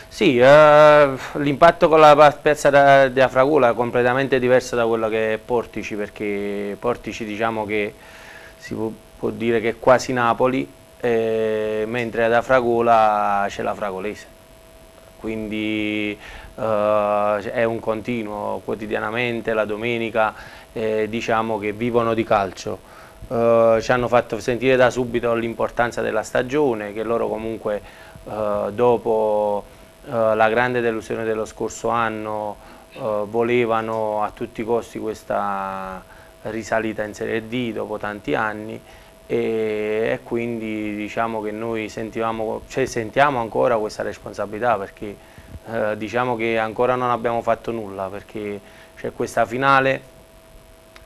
[SPEAKER 6] Sì, eh, l'impatto con la piazza di Afragula è completamente diverso da quello che è Portici, perché Portici diciamo che si può, può dire che è quasi Napoli, eh, mentre ad Afragula c'è la Fragolese. Quindi eh, è un continuo quotidianamente, la domenica eh, diciamo che vivono di calcio. Eh, ci hanno fatto sentire da subito l'importanza della stagione, che loro comunque eh, dopo eh, la grande delusione dello scorso anno eh, volevano a tutti i costi questa risalita in Serie D dopo tanti anni e, quindi diciamo che noi sentivamo, cioè sentiamo ancora questa responsabilità perché eh, diciamo che ancora non abbiamo fatto nulla perché c'è questa finale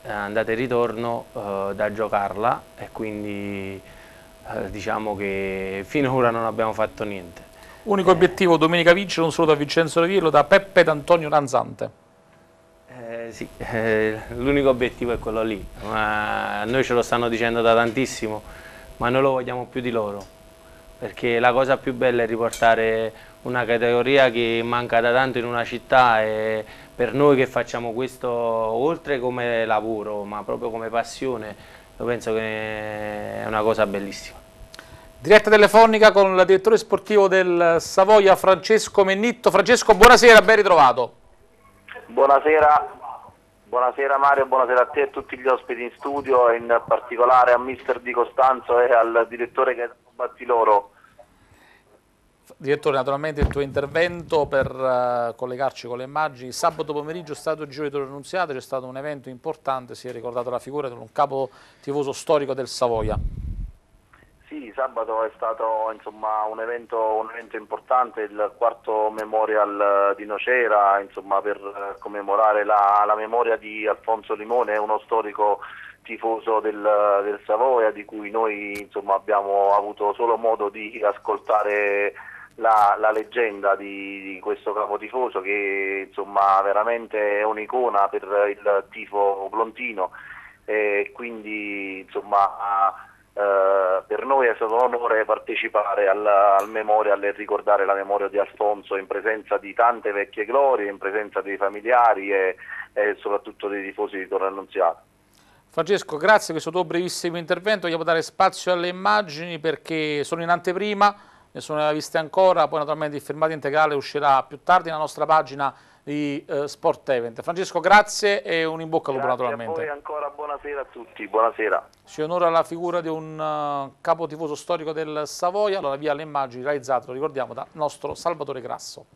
[SPEAKER 6] eh, andata e ritorno eh, da giocarla e quindi eh, diciamo che finora non abbiamo fatto niente.
[SPEAKER 1] Unico obiettivo domenica vincere, un saluto a Vincenzo Revirlo da Peppe ed Antonio Lanzante.
[SPEAKER 6] Eh, sì, eh, l'unico obiettivo è quello lì, ma noi ce lo stanno dicendo da tantissimo, ma noi lo vogliamo più di loro, perché la cosa più bella è riportare una categoria che manca da tanto in una città e per noi che facciamo questo oltre come lavoro ma proprio come passione io penso che è una cosa bellissima.
[SPEAKER 1] Diretta telefonica con il direttore sportivo del Savoia Francesco Mennitto. Francesco buonasera, ben ritrovato.
[SPEAKER 11] Buonasera, buonasera Mario, buonasera a te e a tutti gli ospiti in studio e in particolare a mister Di Costanzo e al direttore che Battiloro.
[SPEAKER 1] Direttore, naturalmente il tuo intervento per uh, collegarci con le immagini. Sabato pomeriggio è stato il Giro di Torre Annunziata, c'è stato un evento importante, si è ricordato la figura di un capo tifoso storico del Savoia.
[SPEAKER 11] Sì, sabato è stato insomma, un, evento, un, evento, importante, il quarto memorial di Nocera, insomma, per commemorare la, la, memoria di Alfonso Limone, uno storico tifoso del, del Savoia di cui noi insomma, abbiamo avuto solo modo di ascoltare la, la leggenda di, di, questo capotifoso che insomma veramente è un'icona per il tifo blontino. E quindi insomma eh, per noi è stato un onore partecipare al, al memorial e ricordare la memoria di Alfonso in presenza di tante vecchie glorie, in presenza dei familiari e, e soprattutto dei tifosi di Torre Annunziata.
[SPEAKER 1] Francesco, grazie per questo tuo brevissimo intervento, vogliamo dare spazio alle immagini perché sono in anteprima nessuno ne aveva viste ancora, poi naturalmente il filmato integrale uscirà più tardi nella nostra pagina di eh, Sport Event. Francesco, grazie e un in bocca al lupo naturalmente.
[SPEAKER 11] Grazie ancora, buonasera a tutti, buonasera.
[SPEAKER 1] Si onora la figura di un uh, capo tifoso storico del Savoia, allora via le immagini realizzate, lo ricordiamo, da nostro Salvatore Grasso.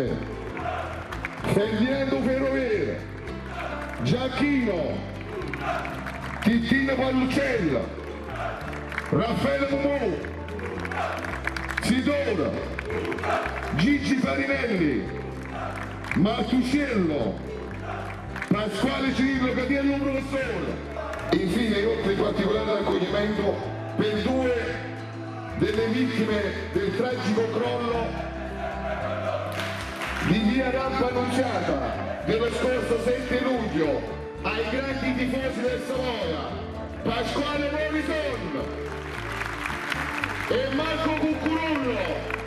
[SPEAKER 12] Giangrande, Ferdinando Ferrovere, Giacchino, Tittino Pallucella, Raffaele Mumù, Sidona, Gigi Farinelli, Martuscello, Pasquale Cirillo Cadiello Professore. Infine inoltre in particolare raccoglimento per due delle vittime del tragico crollo di via Rampa Annunciata dello scorso 7 luglio ai grandi tifosi del Savoia, Pasquale Morrison e Marco Cuccurullo.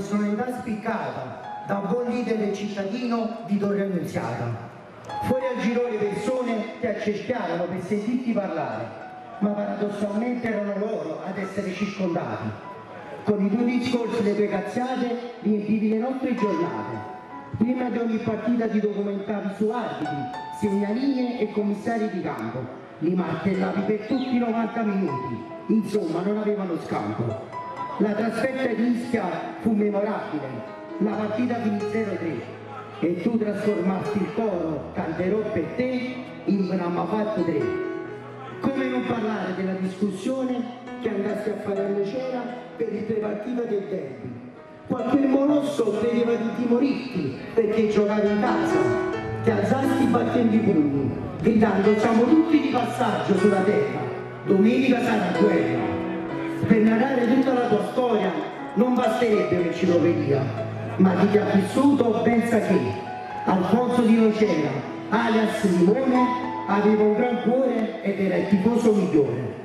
[SPEAKER 13] Personalità spiccata, da buon leader del cittadino di Torre Annunziata. Fuori al girone persone che accerchiavano per sentirti parlare, ma paradossalmente erano loro ad essere circondati. Con i tuoi discorsi e le tue cazzate riempivi le nostre giornate. Prima di ogni partita ti documentavi su arbitri, segnaline e commissari di campo. Li martellavi per tutti i 90 minuti. Insomma, non avevano scampo. La trasferta di Ischia fu memorabile. La partita finì 0-3 e tu trasformasti il coro Canterò per te in Mamma fatto tre. Come non parlare della discussione che andasti a fare a Nocera per il prepartito del derby? Qualche morosso credeva di timorirti perché giocavi in casa, ti alzasti battendo i pugni, gridando siamo tutti di passaggio sulla terra, domenica sarà guerra. Per narrare tutta la tua storia non basterebbe un'enciclopedia, ma chi ti ha vissuto pensa che Alfonso di Nocera, alias Limone, aveva un gran cuore ed era il tifoso migliore.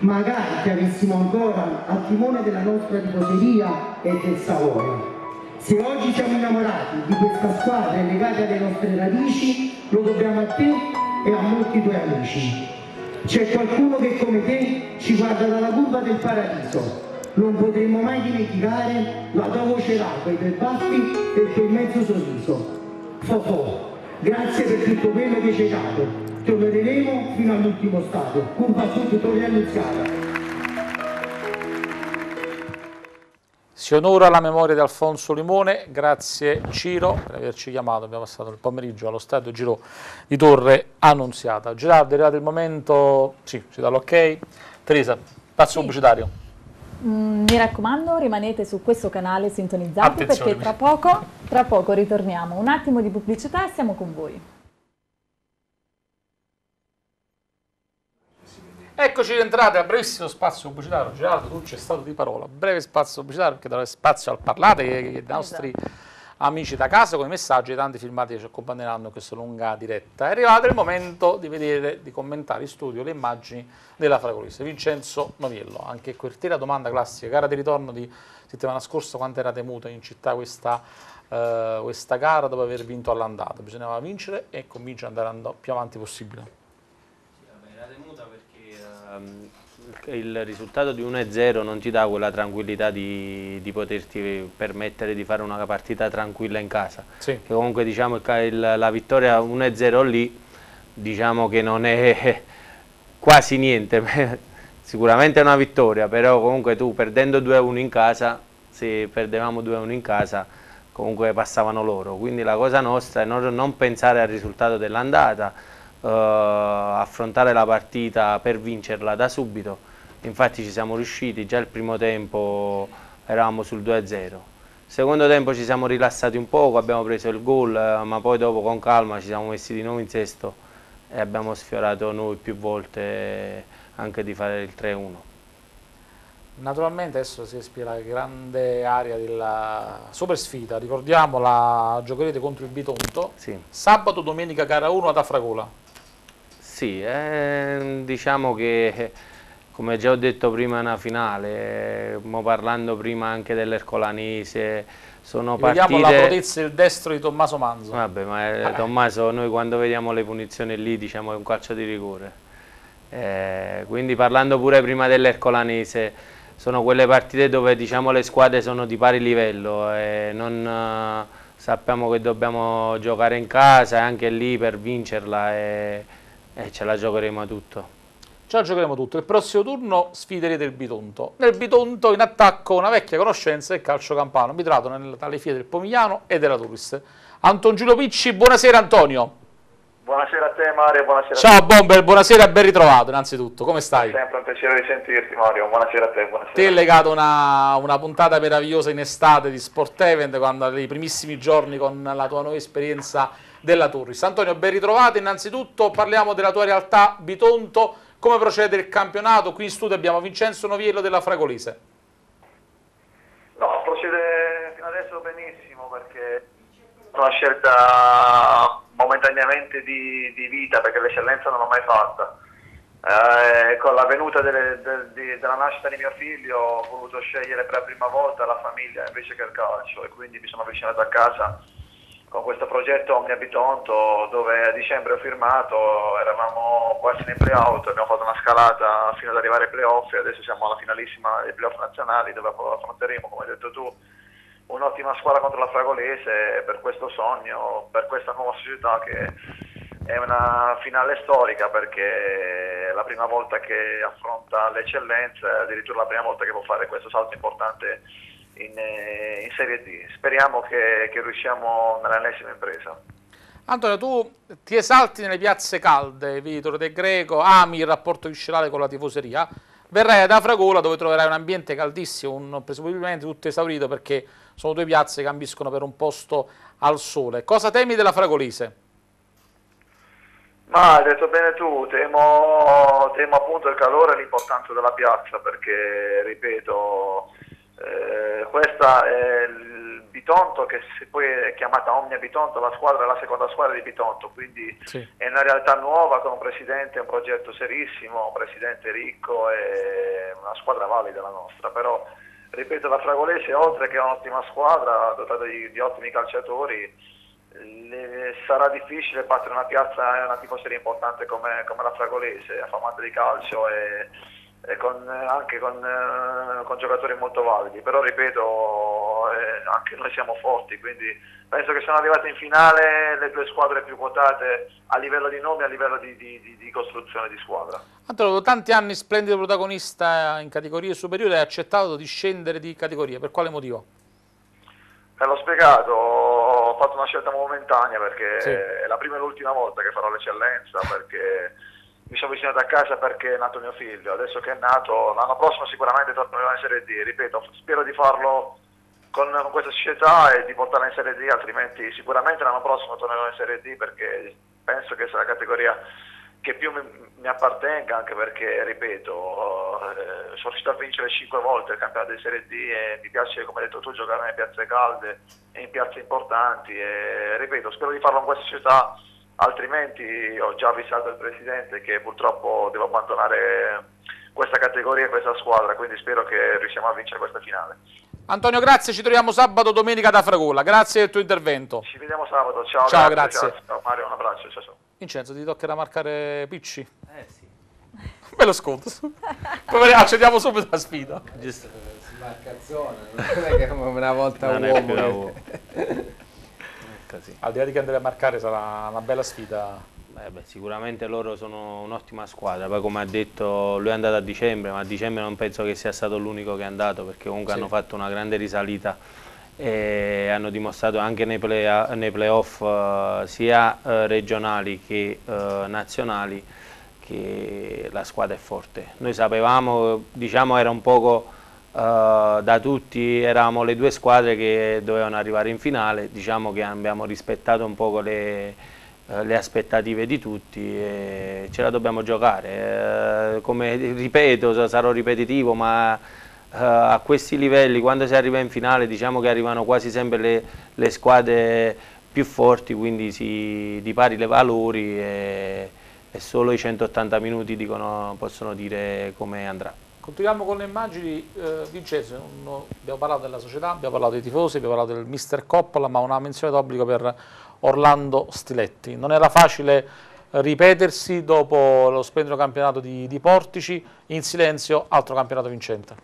[SPEAKER 13] Magari ti avessimo ancora al timone della nostra tifoseria e del Savoia. Se oggi siamo innamorati di questa squadra e legati alle nostre radici, lo dobbiamo a te e a molti tuoi amici. C'è qualcuno che come te ci guarda dalla curva del paradiso non potremo mai dimenticare la tua voce rapa, i tuoi baffi e il tuo immenso sorriso. Fofò, grazie per tutto quello che ci hai dato. Ti onoreremo fino all'ultimo stato. Curva tutti, Torre Annunziata.
[SPEAKER 1] Si onora la memoria di Alfonso Limone, grazie Ciro per averci chiamato, abbiamo passato il pomeriggio allo stadio Giro di Torre Annunziata. Gerardo, è arrivato il momento, sì, ci dà l'ok. Teresa, passo sì. pubblicitario.
[SPEAKER 2] Mm, mi raccomando, rimanete su questo canale sintonizzati Attenzione. perché tra poco, tra poco ritorniamo. Un attimo di pubblicità e siamo con voi.
[SPEAKER 1] Eccoci rientrati a brevissimo spazio pubblicitario. Gerardo, tu c'è stato di parola. Breve spazio pubblicitario perché dare spazio al parlare che i nostri esatto. amici da casa con i messaggi e tanti filmati che ci accompagneranno in questa lunga diretta. È arrivato il momento di vedere, di commentare in studio le immagini della Fragolese. Vincenzo Noviello, anche quartiera domanda classica, gara di ritorno di settimana scorsa quanto era temuta in città questa, uh, questa gara dopo aver vinto all'andata, bisognava vincere e convincere ad andare più avanti possibile.
[SPEAKER 6] Sì, vabbè, era temuta perché il risultato di 1-0 non ti dà quella tranquillità di, di, poterti permettere di fare una partita tranquilla in casa. Sì. Che comunque diciamo il, la vittoria 1-0 lì diciamo che non è quasi niente, sicuramente è una vittoria, però comunque tu perdendo 2-1 in casa, se perdevamo 2-1 in casa, comunque passavano loro, quindi la cosa nostra è non, non pensare al risultato dell'andata, affrontare la partita per vincerla da subito, infatti ci siamo riusciti, già il primo tempo eravamo sul 2-0. Secondo tempo ci siamo rilassati un poco, abbiamo preso il gol, eh, ma poi dopo con calma ci siamo messi di nuovo in sesto e abbiamo sfiorato noi più volte anche di fare il 3-1.
[SPEAKER 1] Naturalmente adesso si respira la grande area della super sfida, ricordiamo la giocherete contro il Bitonto, sì. sabato, domenica gara 1 ad Afragola.
[SPEAKER 6] Sì, eh, diciamo che come già ho detto prima una finale, eh, parlando prima anche dell'Ercolanese, sono partite...
[SPEAKER 1] Vediamo la protezza del destro di Tommaso Manzo.
[SPEAKER 6] Vabbè, ma eh, Tommaso, noi quando vediamo le punizioni lì diciamo è un calcio di rigore. Eh, quindi parlando pure prima dell'Ercolanese, sono quelle partite dove diciamo, le squadre sono di pari livello e non eh, sappiamo che dobbiamo giocare in casa e anche lì per vincerla e, e ce la giocheremo tutto.
[SPEAKER 1] Ce la giocheremo tutto. Il prossimo turno sfiderete il Bitonto. Nel Bitonto in attacco una vecchia conoscenza del calcio campano, arbitrato dalle file del Pomigliano e della Turis. Anton Giulio Picci, buonasera Antonio.
[SPEAKER 14] Buonasera a te Mario, buonasera
[SPEAKER 1] Ciao a te. Bomber, buonasera e ben ritrovato innanzitutto, come stai?
[SPEAKER 14] È sempre un piacere di sentirti Mario, buonasera a te. Buonasera.
[SPEAKER 1] Ti è legato una, una, puntata meravigliosa in estate di Sport Event, quando i primissimi giorni con la tua nuova esperienza della Turris. Antonio, ben ritrovato, innanzitutto parliamo della tua realtà Bitonto, come procede il campionato? Qui in studio abbiamo Vincenzo Noviello della Fragolese.
[SPEAKER 14] No, procede fino adesso benissimo perché è una scelta momentaneamente di, di vita perché l'eccellenza non l'ho mai fatta. Eh, con la venuta delle, de, de, della nascita di mio figlio ho voluto scegliere per la prima volta la famiglia invece che il calcio e quindi mi sono avvicinato a casa con questo progetto Omnia Bitonto dove a dicembre ho firmato, eravamo quasi nei playout, abbiamo fatto una scalata fino ad arrivare ai playoff e adesso siamo alla finalissima dei playoff nazionali dove affronteremo, come hai detto tu, un'ottima squadra contro la Fragolese per questo sogno, per questa nuova società che è una finale storica perché è la prima volta che affronta l'eccellenza, addirittura la prima volta che può fare questo salto importante in, eh, in Serie D. Speriamo che, che riusciamo nell'ennesima impresa.
[SPEAKER 1] Antonio, tu ti esalti nelle piazze calde, Vittorio De Greco, ami il rapporto viscerale con la tifoseria, verrai ad Afragola dove troverai un ambiente caldissimo, un, presumibilmente tutto esaurito perché sono due piazze che ambiscono per un posto al sole. Cosa temi della Fragolese?
[SPEAKER 14] Ma hai detto bene tu, temo, temo appunto il calore e l'importanza della piazza perché, ripeto, eh, questa è il Bitonto che poi è chiamata Omnia Bitonto, la squadra è la seconda squadra di Bitonto, quindi sì. è una realtà nuova con un presidente, un progetto serissimo, un presidente ricco e una squadra valida la nostra, però ripeto la Fragolese oltre che un'ottima squadra dotata di, di ottimi calciatori le, sarà difficile battere una piazza e una tifoseria importante come, come, la Fragolese, affamata di calcio e, e con, anche con, eh, con, giocatori molto validi, però ripeto eh, anche noi siamo forti, quindi penso che siano arrivate in finale le due squadre più quotate a livello di nomi e a livello di, di, di, di costruzione di squadra.
[SPEAKER 1] Antonio, dopo tanti anni splendido protagonista in categorie superiori, hai accettato di scendere di categoria, per quale motivo?
[SPEAKER 14] Eh, l'ho spiegato, ho fatto una scelta momentanea perché sì. è la prima e l'ultima volta che farò l'eccellenza, perché mi sono avvicinato a casa perché è nato mio figlio, adesso che è nato, l'anno prossimo sicuramente tornerò in Serie D, ripeto, spero di farlo con, con, questa società e di portarla in Serie D, altrimenti sicuramente l'anno prossimo tornerò in Serie D perché penso che sia la categoria che più mi, mi appartenga, anche perché, ripeto, eh, sono riuscito a vincere cinque volte il campionato di Serie D e mi piace, come hai detto tu, giocare nelle piazze calde e in piazze importanti e, ripeto, spero di farlo in questa società, altrimenti ho già avvisato il Presidente che purtroppo devo abbandonare questa categoria e questa squadra, quindi spero che riusciamo a vincere questa finale.
[SPEAKER 1] Antonio, grazie, ci troviamo sabato domenica da Fragola, grazie del tuo intervento.
[SPEAKER 14] Ci vediamo sabato, ciao.
[SPEAKER 1] Ciao, grazie.
[SPEAKER 14] grazie. Ciao Mario, un abbraccio, ciao. ciao.
[SPEAKER 1] Vincenzo, ti toccherà marcare Picci?
[SPEAKER 6] Eh sì.
[SPEAKER 1] Me lo sconto. Poi accendiamo subito la sfida.
[SPEAKER 4] Giusto. Si marca zona, non è che come una volta non uomo.
[SPEAKER 1] Così. Al di là di che andrei a marcare sarà una bella sfida.
[SPEAKER 6] Beh, beh, sicuramente loro sono un'ottima squadra, poi come ha detto lui è andato a dicembre, ma a dicembre non penso che sia stato l'unico che è andato perché comunque sì. hanno fatto una grande risalita e hanno dimostrato anche nei, play, nei playoff uh, sia uh, regionali che uh, nazionali che la squadra è forte. Noi sapevamo, diciamo era un poco da tutti, eravamo le due squadre che dovevano arrivare in finale, diciamo che abbiamo rispettato un po' le, le aspettative di tutti e ce la dobbiamo giocare. come ripeto, sarò ripetitivo, ma uh, a questi livelli, quando si arriva in finale, diciamo che arrivano quasi sempre le, le squadre più forti, quindi si, di pari le valori e, e solo i 180 minuti dicono, possono dire come andrà.
[SPEAKER 1] Continuiamo con le immagini, eh, Vincenzo, abbiamo parlato della società, abbiamo parlato dei tifosi, abbiamo parlato del mister Coppola, ma una menzione d'obbligo per Orlando Stiletti. Non era facile ripetersi dopo lo splendido campionato di, di Portici, in silenzio altro campionato vincente.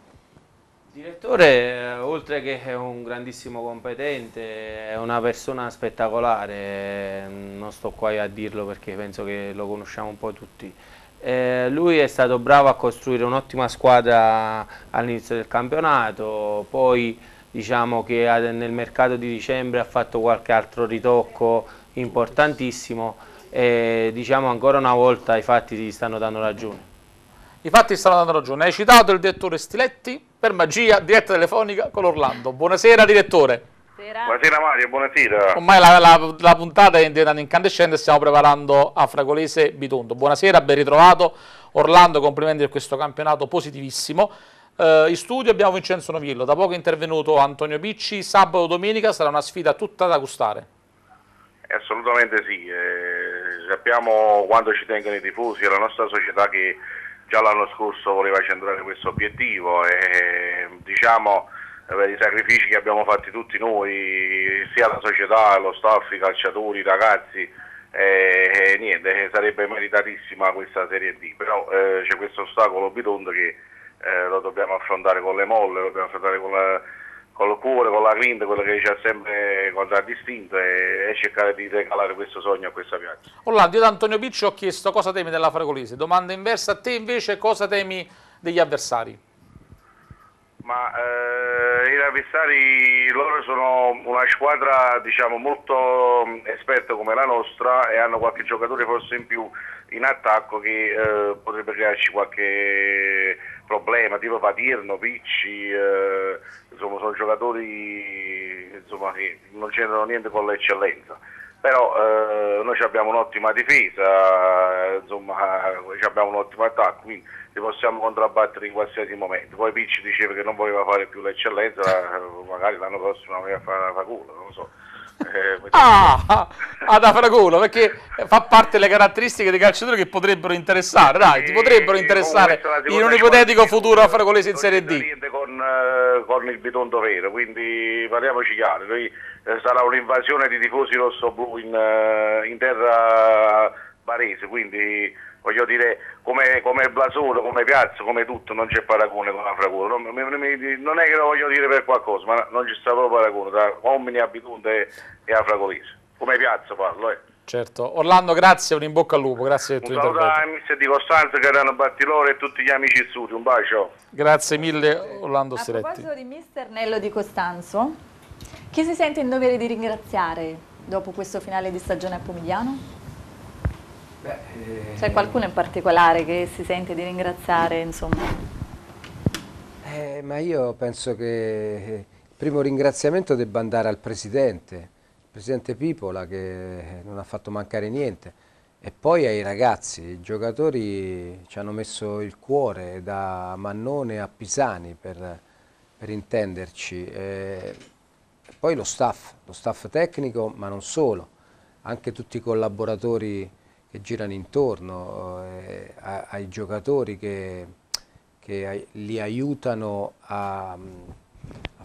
[SPEAKER 6] Direttore, eh, oltre che è un grandissimo competente, è una persona spettacolare, non sto qua a dirlo perché penso che lo conosciamo un po' tutti. Eh, lui è stato bravo a costruire un'ottima squadra all'inizio del campionato, poi diciamo che nel mercato di dicembre ha fatto qualche altro ritocco importantissimo e diciamo ancora una volta i fatti ti stanno dando ragione.
[SPEAKER 1] I fatti stanno dando ragione. Hai citato il direttore Stiletti per magia, diretta telefonica con Orlando. Buonasera direttore.
[SPEAKER 15] Buonasera, buonasera Mario, buonasera.
[SPEAKER 1] Ormai la, la, la puntata è diventata incandescente e stiamo preparando a Fragolese Bitondo. Buonasera, ben ritrovato. Orlando, complimenti per questo campionato positivissimo. Uh, in studio abbiamo Vincenzo Novillo, da poco è intervenuto Antonio Picci, sabato e domenica sarà una sfida tutta da gustare.
[SPEAKER 15] Assolutamente sì, eh, sappiamo quanto ci tengono i tifosi, è la nostra società che già l'anno scorso voleva centrare questo obiettivo e diciamo i sacrifici che abbiamo fatti tutti noi, sia la società, lo staff, i calciatori, i ragazzi, e, niente, sarebbe meritatissima questa Serie D, però eh, c'è questo ostacolo bitondo che eh, lo dobbiamo affrontare con le molle, lo dobbiamo affrontare con, la, con il cuore, con la grinta, quello che ci ha sempre contraddistinto e, e, cercare di regalare questo sogno a questa piazza.
[SPEAKER 1] Orlando, io da Antonio Picci ho chiesto cosa temi della Fragolese, domanda inversa a te invece cosa temi degli avversari?
[SPEAKER 15] Ma eh, i avversari loro sono una squadra diciamo, molto mm, esperta come la nostra e hanno qualche giocatore forse in più in attacco che eh, potrebbe crearci qualche problema, tipo Patirno, Picci, eh, insomma sono giocatori insomma, che non c'entrano niente con l'eccellenza. Però eh, noi abbiamo un'ottima difesa, insomma, abbiamo un ottimo attacco, quindi li possiamo contrabbattere in qualsiasi momento. Poi Picci diceva che non voleva fare più l'eccellenza, magari l'anno prossimo voleva fare la faculo, non lo so.
[SPEAKER 1] Eh, ah, da Fragola, perché fa parte delle caratteristiche dei calciatori che potrebbero interessare, dai, ti potrebbero interessare in un ipotetico futuro a Fragolese in Serie D.
[SPEAKER 15] Con, uh, con il bitondo vero, quindi parliamoci chiaro, Noi, eh, sarà un'invasione di tifosi rosso-blu in, uh, in terra barese, quindi voglio dire, come, come blasone, come piazza, come tutto, non c'è paragone con la Fragura. Non, non, è che lo voglio dire per qualcosa, ma non c'è stato proprio paragone tra Omni, Abitunde e la Fragolese. Come piazza parlo, eh.
[SPEAKER 1] Certo. Orlando, grazie, un in bocca al lupo, grazie
[SPEAKER 15] il tuo intervento. Un saluto a mister di Costanza, Carano Battilore e tutti gli amici studi, un bacio.
[SPEAKER 1] Grazie mille Orlando Stiretti.
[SPEAKER 2] A proposito di mister Nello di Costanzo, chi si sente in dovere di ringraziare dopo questo finale di stagione a Pomigliano? Beh, eh... C'è qualcuno in particolare che si sente di ringraziare, insomma?
[SPEAKER 4] Eh, ma io penso che il primo ringraziamento debba andare al Presidente, il Presidente Pipola che non ha fatto mancare niente, e poi ai ragazzi, i giocatori ci hanno messo il cuore da Mannone a Pisani per, per intenderci, e poi lo staff, lo staff tecnico ma non solo, anche tutti i collaboratori che girano intorno, eh, ai giocatori che, che, li aiutano a, a,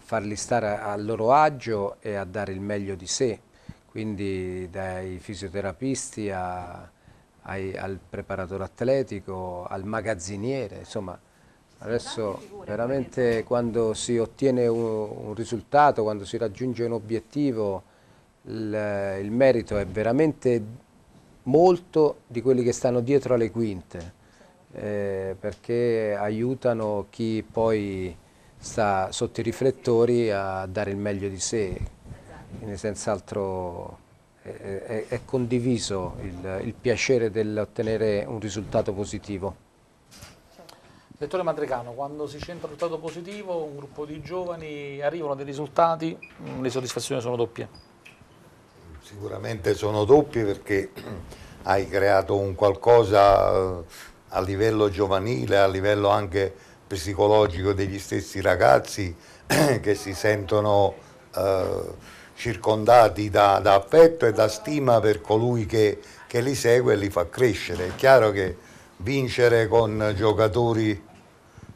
[SPEAKER 4] farli stare a loro agio e a dare il meglio di sé, quindi dai fisioterapisti a, ai, al preparatore atletico, al magazziniere, insomma adesso veramente quando si ottiene un, un risultato, quando si raggiunge un obiettivo, il, il merito è veramente molto di quelli che stanno dietro alle quinte, eh, perché aiutano chi poi sta sotto i riflettori a dare il meglio di sé, quindi senz'altro è, è, è, condiviso il, il piacere dell'ottenere un risultato positivo.
[SPEAKER 1] Lettore Madricano, quando si centra un risultato positivo, un gruppo di giovani arrivano dei risultati, le soddisfazioni sono doppie.
[SPEAKER 7] Sicuramente sono doppie perché hai creato un qualcosa eh, a livello giovanile, a livello anche psicologico degli stessi ragazzi che si sentono eh, circondati da, da, affetto e da stima per colui che, che, li segue e li fa crescere. È chiaro che vincere con giocatori,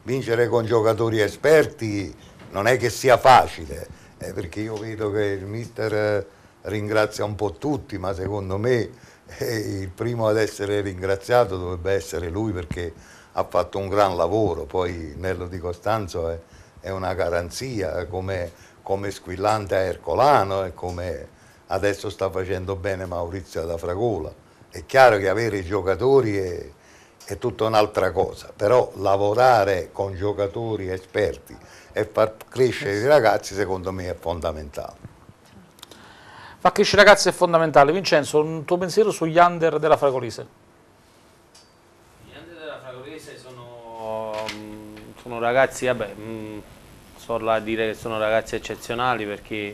[SPEAKER 7] vincere con giocatori esperti non è che sia facile, eh, perché io vedo che il mister eh, ringrazia un po' tutti, ma secondo me eh, il primo ad essere ringraziato dovrebbe essere lui perché ha fatto un gran lavoro, poi Nello di Costanzo è, è una garanzia come, come, squillante a Ercolano e come adesso sta facendo bene Maurizio da Fragola. È chiaro che avere i giocatori è, è tutta un'altra cosa, però lavorare con giocatori esperti e far crescere i ragazzi secondo me è fondamentale.
[SPEAKER 1] Fa crescere ragazzi è fondamentale. Vincenzo, un tuo pensiero sugli under della Fragolise?
[SPEAKER 6] Gli under della Fragolise sono, mm, sono ragazzi, vabbè, mm, so a dire che sono ragazzi eccezionali perché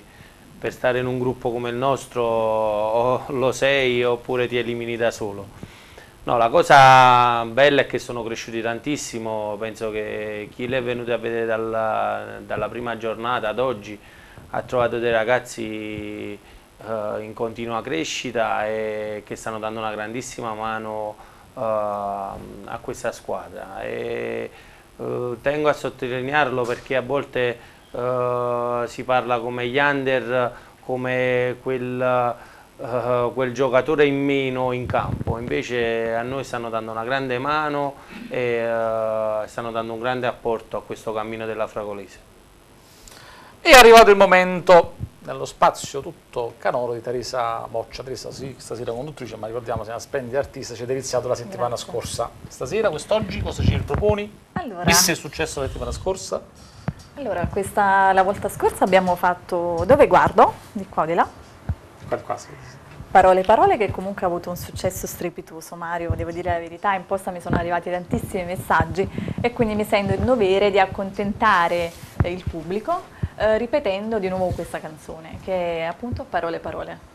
[SPEAKER 6] per stare in un gruppo come il nostro o lo sei oppure ti elimini da solo. No, la cosa bella è che sono cresciuti tantissimo, penso che chi li è venuto a vedere dalla, dalla prima giornata ad oggi ha trovato dei ragazzi eh, in continua crescita e che stanno dando una grandissima mano eh, a questa squadra. E, eh, tengo a sottolinearlo perché a volte eh, si parla come gli under, come quel, quel, giocatore in meno in campo, invece a noi stanno dando una grande mano e stanno dando un grande apporto a questo cammino della Fragolese.
[SPEAKER 1] È arrivato il momento nello spazio tutto canoro di Teresa Boccia. Teresa sì, stasera conduttrice, ma ricordiamo sei una splendida artista, ci è deliziato la settimana Grazie. scorsa. Stasera, quest'oggi, cosa ci proponi? Allora, Visto è successo la settimana scorsa?
[SPEAKER 16] Allora, questa, la volta scorsa abbiamo fatto Dove guardo, di qua o di là.
[SPEAKER 1] Qua, qua, sì.
[SPEAKER 16] Parole parole che comunque ha avuto un successo strepitoso Mario, devo dire la verità, in posta mi sono arrivati tantissimi messaggi e quindi mi sento in dovere di accontentare il pubblico ripetendo di nuovo questa canzone che è appunto Parole parole.
[SPEAKER 2] parole, parole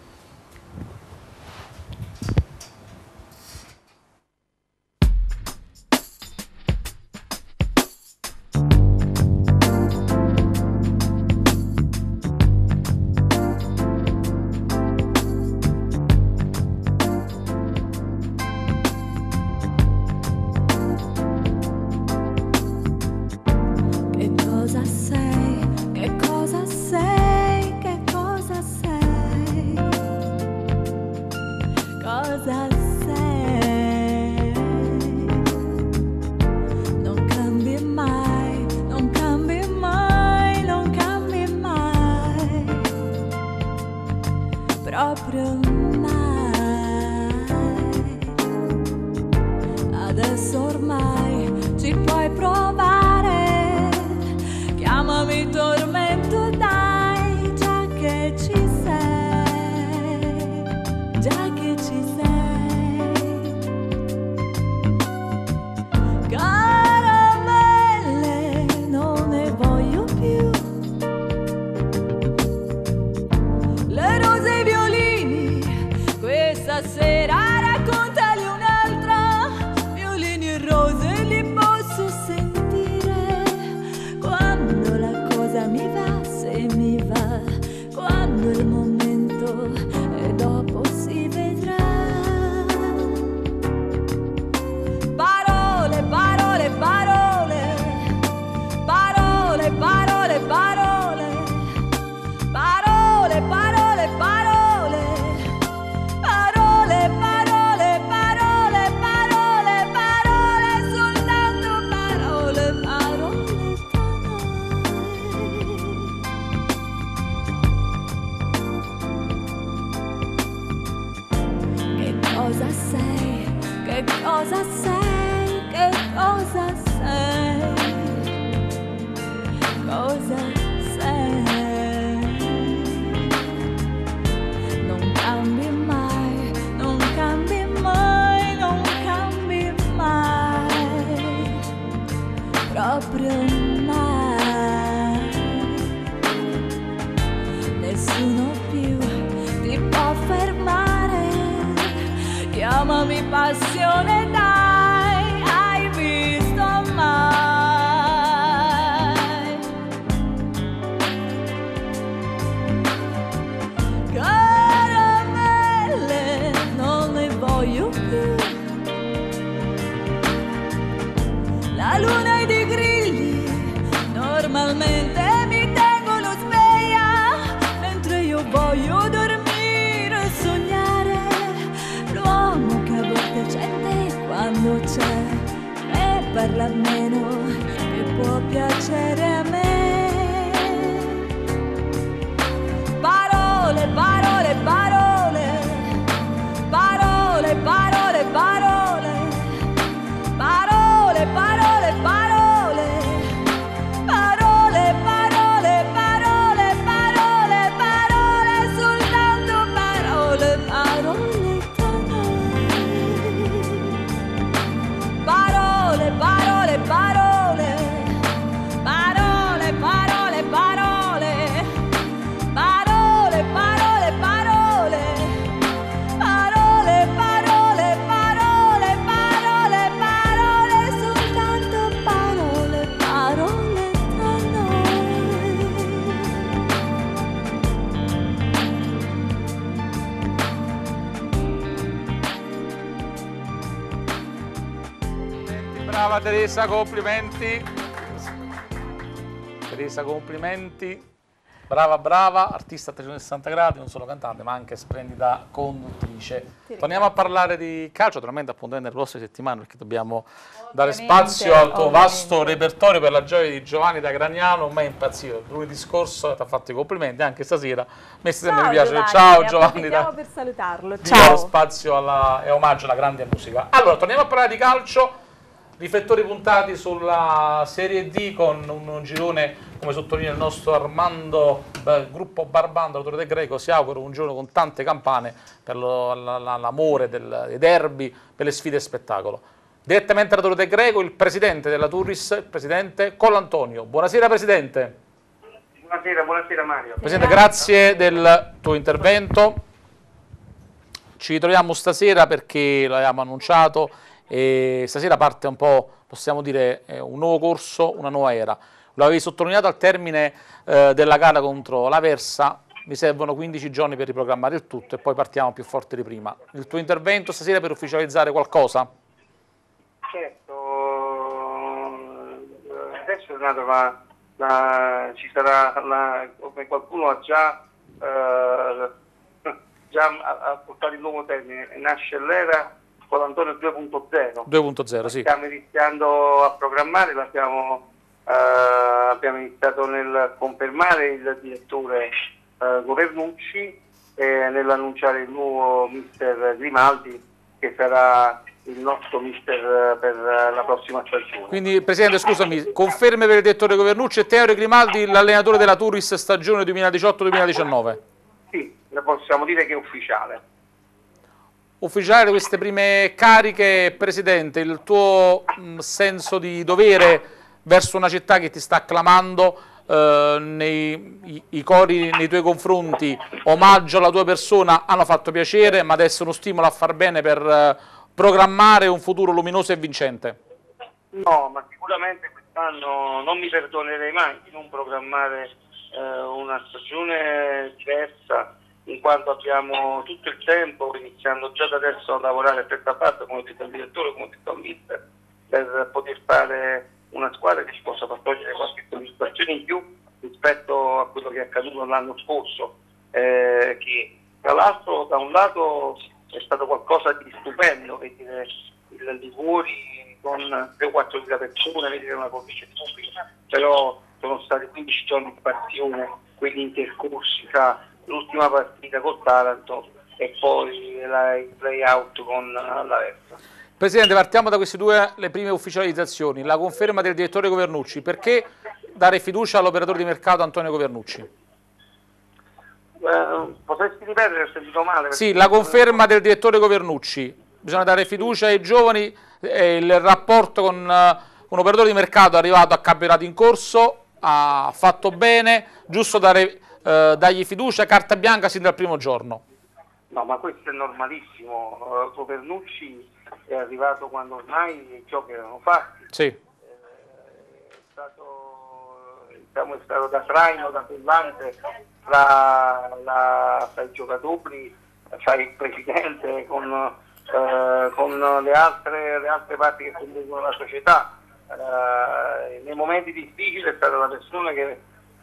[SPEAKER 1] Teresa, complimenti. Teresa, complimenti. Brava, brava, artista a 360 gradi, non solo cantante, ma anche splendida conduttrice. Torniamo a parlare di calcio, naturalmente appunto nelle prossime settimane, perché dobbiamo dare spazio al tuo ovviamente. vasto repertorio per la gioia di Giovanni da Gragnano, ma è impazzito. Lunedì scorso ti ha fatto i complimenti, anche stasera. Mi sempre mi piace.
[SPEAKER 2] Giovanni,
[SPEAKER 1] Ciao Giovanni.
[SPEAKER 2] Da, per salutarlo. Ciao.
[SPEAKER 1] spazio alla, e omaggio alla grande musica. Allora, torniamo a parlare di calcio riflettori puntati sulla Serie D con un girone, come sottolinea il nostro Armando, beh, gruppo Barbando, autore del Greco, si augura un giorno con tante campane per l'amore dei derby, per le sfide e spettacolo. Direttamente da del Greco, il presidente della Turris, il presidente Collantonio. Buonasera Presidente.
[SPEAKER 17] Buonasera, buonasera Mario.
[SPEAKER 1] Presidente, grazie del tuo intervento. Ci ritroviamo stasera perché l'abbiamo annunciato e stasera parte un po', possiamo dire, eh, un nuovo corso, una nuova era. Lo avevi sottolineato al termine eh, della gara contro la Versa, mi servono 15 giorni per riprogrammare il tutto e poi partiamo più forti di prima. Il tuo intervento stasera per ufficializzare qualcosa?
[SPEAKER 17] Certo, adesso è la, la, ci sarà, la, come qualcuno ha già, eh, già portato il nuovo termine, nasce l'era con Antonio 2.0.
[SPEAKER 1] 2.0, sì.
[SPEAKER 17] Stiamo iniziando a programmare, l'abbiamo, eh, abbiamo iniziato nel confermare il direttore eh, Governucci e nell'annunciare il nuovo mister Grimaldi che sarà il nostro mister per la prossima stagione.
[SPEAKER 1] Quindi Presidente scusami, conferme per il direttore Governucci e Teore Grimaldi l'allenatore della Turis stagione 2018-2019?
[SPEAKER 17] Sì, possiamo dire che è ufficiale
[SPEAKER 1] ufficiale di queste prime cariche, Presidente, il tuo mh, senso di dovere verso una città che ti sta acclamando eh, nei i, i cori nei tuoi confronti, omaggio alla tua persona, hanno fatto piacere, ma adesso uno stimolo a far bene per eh, programmare un futuro luminoso e vincente.
[SPEAKER 17] No, ma sicuramente quest'anno non mi perdonerei mai di non programmare eh, una stagione diversa, in quanto abbiamo tutto il tempo, iniziando già da adesso a lavorare a parte, come detto al direttore, come detto al mister, per poter fare una squadra che ci possa far togliere qualche soddisfazione in più rispetto a quello che è accaduto l'anno scorso, eh, che tra l'altro da un lato è stato qualcosa di stupendo, vedere il Liguri con 3-4 mila persone, vedere una cornice pubblica, però sono stati 15 giorni di passione, quelli intercorsi tra l'ultima partita col Taranto e poi la, il play-out con la Versa.
[SPEAKER 1] Presidente, partiamo da queste due le prime ufficializzazioni. La conferma del direttore Governucci. Perché dare fiducia all'operatore di mercato Antonio Governucci?
[SPEAKER 17] Eh, potresti ripetere, ho sentito male.
[SPEAKER 1] Sì, la conferma del direttore Governucci. Bisogna dare fiducia ai giovani, eh, il rapporto con uh, un operatore di mercato è arrivato a campionato in corso, ha fatto bene, giusto dare eh, dargli fiducia, carta bianca sin dal primo giorno.
[SPEAKER 17] No, ma questo è normalissimo. Uh, Copernucci è arrivato quando ormai i giochi erano fatti.
[SPEAKER 1] Sì.
[SPEAKER 17] Eh, è, stato, diciamo, è stato da traino, da collante tra, la, tra, i giocatori, tra il presidente, con, eh, con le, altre, le, altre, parti che compongono la società. Eh, nei momenti difficili è stata la persona che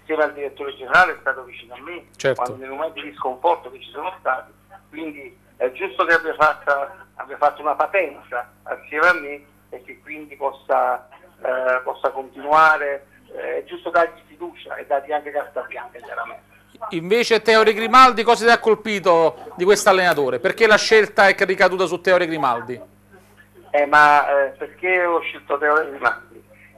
[SPEAKER 17] insieme al direttore generale è stato vicino a me
[SPEAKER 1] certo.
[SPEAKER 17] quando nei momenti di sconforto che ci sono stati, quindi è giusto che abbia, fatta, abbia fatto una patenza assieme a me e che quindi possa, eh, possa continuare, eh, è giusto dargli fiducia e dargli anche carta bianca chiaramente.
[SPEAKER 1] Invece Teore Grimaldi cosa ti ha colpito di questo allenatore? Perché la scelta è ricaduta su Teore Grimaldi?
[SPEAKER 17] Eh, ma eh, perché ho scelto Teore Grimaldi?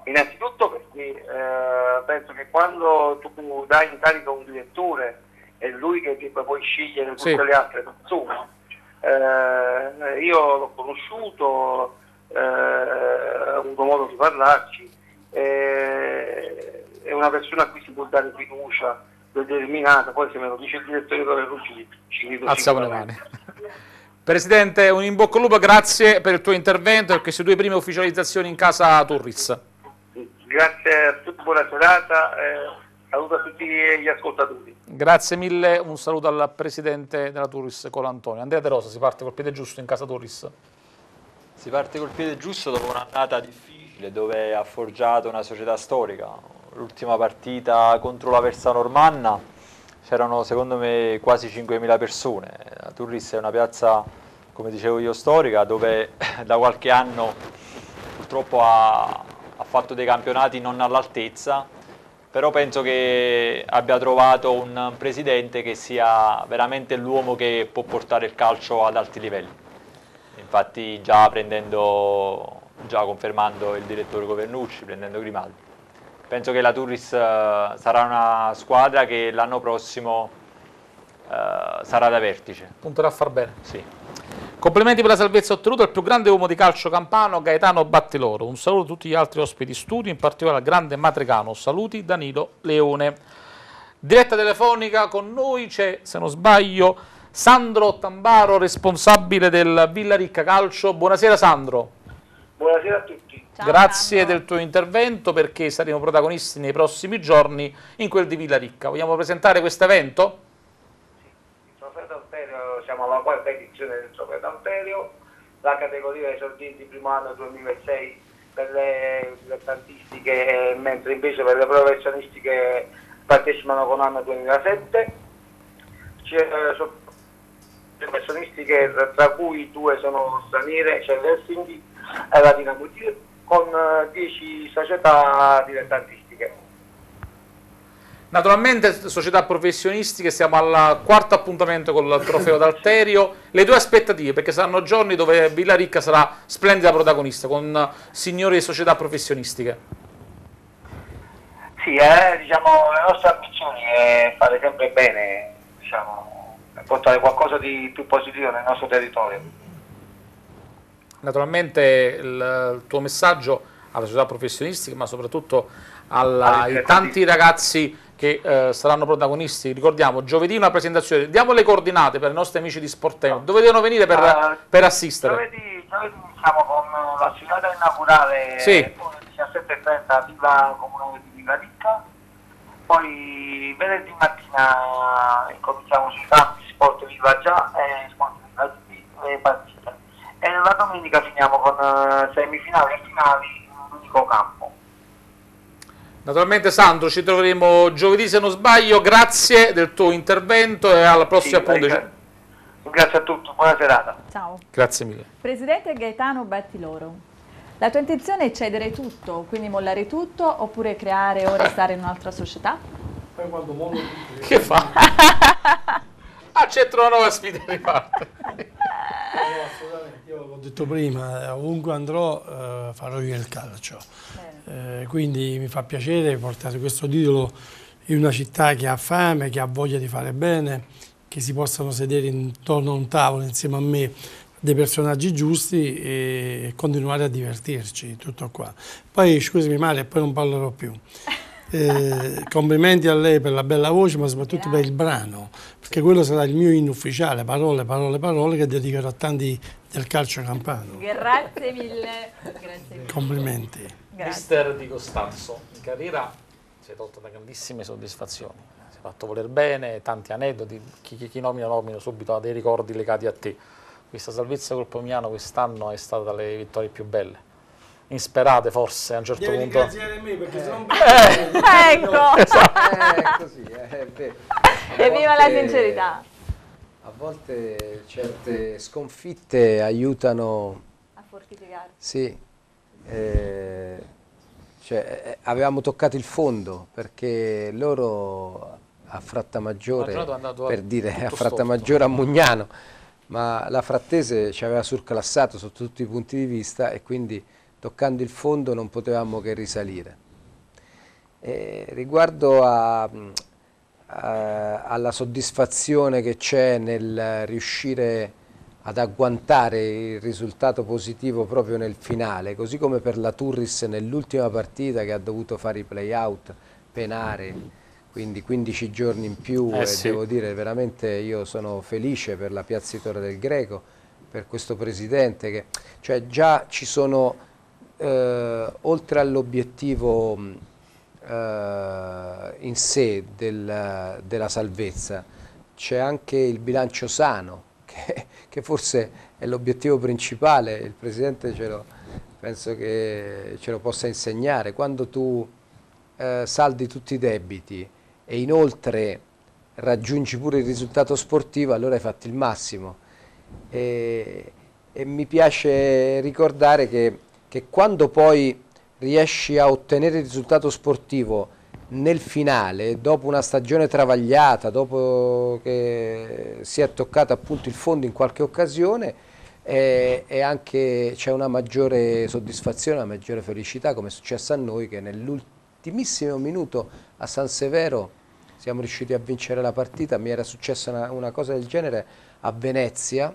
[SPEAKER 17] Innanzitutto perché eh, penso che quando tu dai in carica un direttore è lui che poi scegliere tutte sì. le altre persone. Eh, io l'ho conosciuto, eh, ho avuto modo di parlarci, eh, è una persona a cui si può dare fiducia, determinata, poi se me lo dice il direttore dove Ruggini ci credo
[SPEAKER 1] Alziamo le mani. Presidente, un in bocca al lupo, grazie per il tuo intervento e queste due prime ufficializzazioni in casa Turris.
[SPEAKER 17] Grazie a tutti, buona serata, eh, saluto a tutti gli ascoltatori.
[SPEAKER 1] Grazie mille, un saluto al Presidente della Turis Colantonio. Andrea De Rosa, si parte col piede giusto in casa Turis?
[SPEAKER 5] Si parte col piede giusto dopo un'annata difficile difficile dove ha forgiato una società storica. L'ultima partita contro la Versa Normanna c'erano secondo me quasi 5.000 persone. La Turris è una piazza, come dicevo io, storica dove da qualche anno purtroppo ha, ha fatto dei campionati non all'altezza, però penso che abbia trovato un presidente che sia veramente l'uomo che può portare il calcio ad alti livelli. Infatti già prendendo, già confermando il direttore Governucci, prendendo Grimaldi. Penso che la Turris uh, sarà una squadra che l'anno prossimo uh, sarà da vertice.
[SPEAKER 1] Punterà a far bene.
[SPEAKER 5] Sì.
[SPEAKER 1] Complimenti per la salvezza ottenuta al più grande uomo di calcio campano, Gaetano Battiloro. Un saluto a tutti gli altri ospiti studio, in particolare al grande Matrecano. Saluti Danilo Leone. Diretta telefonica con noi c'è, se non sbaglio, Sandro Tambaro, responsabile del Villaricca Calcio. Buonasera Sandro.
[SPEAKER 17] Buonasera a tutti.
[SPEAKER 1] Ciao, Grazie Sandro. del tuo intervento perché saremo protagonisti nei prossimi giorni in quel di Villaricca. Vogliamo presentare questo evento?
[SPEAKER 17] siamo alla quarta edizione del Trofeo D'Amperio, la categoria esorditi primo anno 2006 per le dilettantistiche, mentre invece per le professionistiche partecipano con anno 2007. C'è, sono professionistiche tra cui due sono straniere, c'è l'Helsinki e la Dinamo con 10 eh, società dilettantistiche.
[SPEAKER 1] Naturalmente società professionistiche, siamo al quarto appuntamento con il trofeo d'Alterio. Le tue aspettative, perché saranno giorni dove Villaricca sarà splendida protagonista con signori e società professionistiche.
[SPEAKER 17] Sì, eh, diciamo, le nostre ambizioni è fare sempre bene, diciamo, portare qualcosa di più positivo nel nostro territorio.
[SPEAKER 1] Naturalmente il, tuo messaggio alle società professionistiche, ma soprattutto alla, ai tanti ragazzi che eh, saranno protagonisti. Ricordiamo, giovedì una presentazione. Diamo le coordinate per i nostri amici di Sportello. Dove devono venire per, uh, per assistere?
[SPEAKER 17] Giovedì, giovedì iniziamo con la sfilata inaugurale
[SPEAKER 1] sì.
[SPEAKER 17] alle 17.30 a Villa Comunale di Villa Ricca. Poi venerdì mattina incominciamo sui campi Sport Viva Già e Sport Viva le partite. E la domenica finiamo con semifinali e finali in un unico campo.
[SPEAKER 1] Naturalmente Sandro, ci troveremo giovedì se non sbaglio, grazie del tuo intervento e alla prossima sì, appuntamento.
[SPEAKER 17] Grazie a tutti, buona serata.
[SPEAKER 2] Ciao.
[SPEAKER 1] Grazie mille.
[SPEAKER 2] Presidente Gaetano Battiloro, la tua intenzione è cedere tutto, quindi mollare tutto oppure creare o restare in un'altra società?
[SPEAKER 3] Poi quando mollo
[SPEAKER 1] Che fa? Accetto una nuova sfida di parte.
[SPEAKER 3] No, assolutamente, io l'ho detto prima, ovunque andrò eh, farò io il calcio. Eh, quindi mi fa piacere portare questo titolo in una città che ha fame, che ha voglia di fare bene, che si possano sedere intorno a un tavolo insieme a me dei personaggi giusti e continuare a divertirci, tutto qua. Poi scusami male, poi non parlerò più. Eh, complimenti a lei per la bella voce, ma soprattutto per il brano, perché quello sarà il mio inno ufficiale, parole, parole, parole, che dedicherò a tanti del calcio campano.
[SPEAKER 2] Grazie mille. Grazie mille.
[SPEAKER 3] Complimenti.
[SPEAKER 1] Mister Di Costanzo, in carriera si è tolto da grandissime soddisfazioni, si è fatto voler bene, tanti aneddoti, chi, chi, chi nomina nomina subito ha dei ricordi legati a te. Questa salvezza col Pomiano quest'anno è stata tra le vittorie più belle. Insperate forse a un certo
[SPEAKER 3] Devi
[SPEAKER 1] punto.
[SPEAKER 3] ringraziare me perché se non
[SPEAKER 2] eh, ecco.
[SPEAKER 4] Eh, così, eh, beh,
[SPEAKER 2] e viva la sincerità.
[SPEAKER 4] A volte certe sconfitte aiutano
[SPEAKER 2] a fortificarsi.
[SPEAKER 4] Sì, eh, cioè, eh, avevamo toccato il fondo perché loro a Frattamaggiore, per dire a Frattamaggiore a Mugnano, ma la Frattese ci aveva surclassato sotto tutti i punti di vista e quindi toccando il fondo non potevamo che risalire. E riguardo a, a, alla soddisfazione che c'è nel riuscire ad agguantare il risultato positivo proprio nel finale, così come per la Turris nell'ultima partita che ha dovuto fare i play-out, penare, quindi 15 giorni in più
[SPEAKER 1] eh
[SPEAKER 4] e
[SPEAKER 1] sì.
[SPEAKER 4] devo dire veramente io sono felice per la piazzitora del Greco, per questo presidente, che, cioè già ci sono, eh, oltre all'obiettivo eh, in sé del, della salvezza, c'è anche il bilancio sano, che, che forse è l'obiettivo principale, il Presidente ce lo, penso che ce lo possa insegnare. Quando tu eh, saldi tutti i debiti e inoltre raggiungi pure il risultato sportivo, allora hai fatto il massimo. E, e mi piace ricordare che, che quando poi riesci a ottenere il risultato sportivo nel finale, dopo una stagione travagliata, dopo che si è toccato appunto il fondo in qualche occasione, e, anche c'è una maggiore soddisfazione, una maggiore felicità, come è successo a noi che nell'ultimissimo minuto a San Severo siamo riusciti a vincere la partita, mi era successa una, una cosa del genere a Venezia,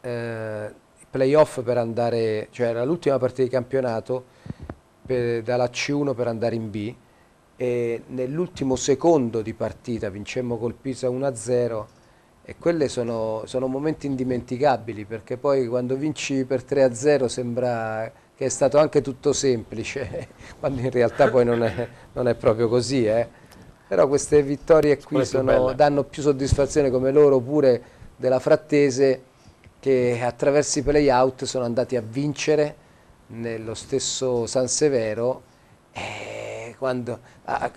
[SPEAKER 4] eh, playoff per andare, cioè era l'ultima partita di campionato per, dalla C1 per andare in B e nell'ultimo secondo di partita vincemmo col Pisa 1-0 e quelli sono, sono, momenti indimenticabili perché poi quando vinci per 3-0 sembra che è stato anche tutto semplice, quando in realtà poi non è, non è proprio così. Eh. Però queste vittorie qui sono, danno più soddisfazione come loro pure della Frattese che attraverso i play-out sono andati a vincere nello stesso San Severo eh, quando, ah,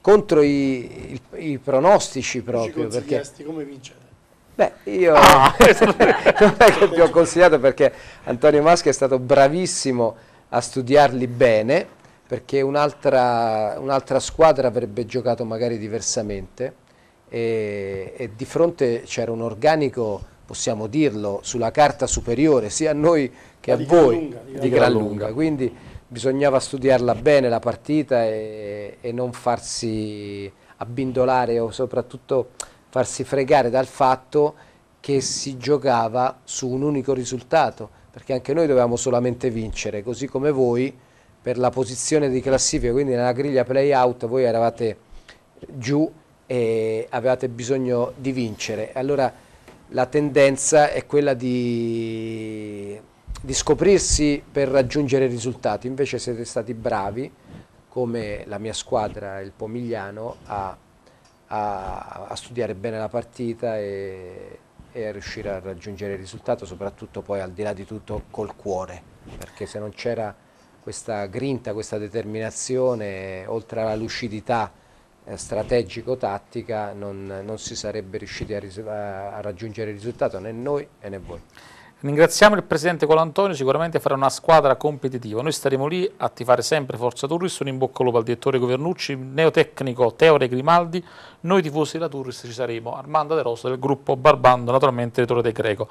[SPEAKER 4] contro i, i, i, pronostici proprio.
[SPEAKER 3] Perché, come vincere?
[SPEAKER 4] Beh, io ah. non è che ti ho consigliato perché Antonio Maschi è stato bravissimo a studiarli bene perché un'altra, un'altra squadra avrebbe giocato magari diversamente e, e di fronte c'era un organico, possiamo dirlo, sulla carta superiore sia a noi che a voi lunga, di, gran, di gran lunga. lunga. Quindi bisognava studiarla bene la partita e, e non farsi abbindolare o soprattutto farsi fregare dal fatto che si giocava su un unico risultato, perché anche noi dovevamo solamente vincere, così come voi per la posizione di classifica, quindi nella griglia play-out voi eravate giù e avevate bisogno di vincere. Allora la tendenza è quella di, di scoprirsi per raggiungere risultati, invece siete stati bravi, come la mia squadra, il Pomigliano, a, a, a studiare bene la partita e, e a riuscire a raggiungere il risultato, soprattutto poi al di là di tutto col cuore, perché se non c'era questa grinta, questa determinazione, oltre alla lucidità strategico-tattica, non, non, si sarebbe riusciti a, a, raggiungere il risultato né noi né voi.
[SPEAKER 1] Ringraziamo il Presidente Colantonio, sicuramente farà una squadra competitiva. Noi staremo lì a tifare sempre Forza Turris, un in bocca al lupo al direttore Governucci, neotecnico Teore Grimaldi, noi tifosi della Turris ci saremo, Armando De Rosa del gruppo Barbando, naturalmente direttore De Greco.